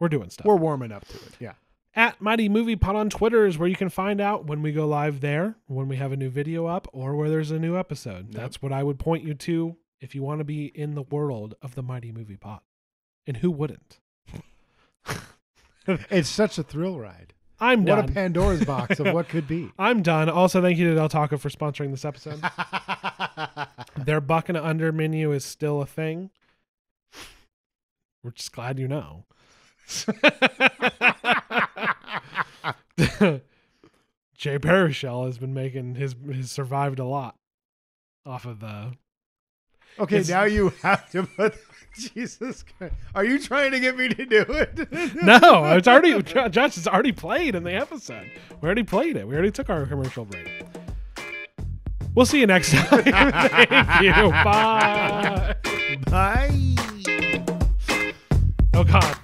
we're doing stuff. We're warming up to it. Yeah. at Mighty Movie Pod on Twitter is where you can find out when we go live there, when we have a new video up, or where there's a new episode. Yep. That's what I would point you to if you want to be in the world of the Mighty Movie Pod. And who wouldn't? It's such a thrill ride. I'm What done. a Pandora's box of what could be. I'm done. Also, thank you to Del Taco for sponsoring this episode. Their buck and under menu is still a thing. We're just glad you know. Jay Baruchel has been making his has survived a lot off of the Okay, It's- now you have to put. Jesus Christ. Are you trying to get me to do it? No, it's already Josh. It's already played in the episode. We already played it. We already took our commercial break. We'll see you next time. Thank you. Bye. Bye. Oh God.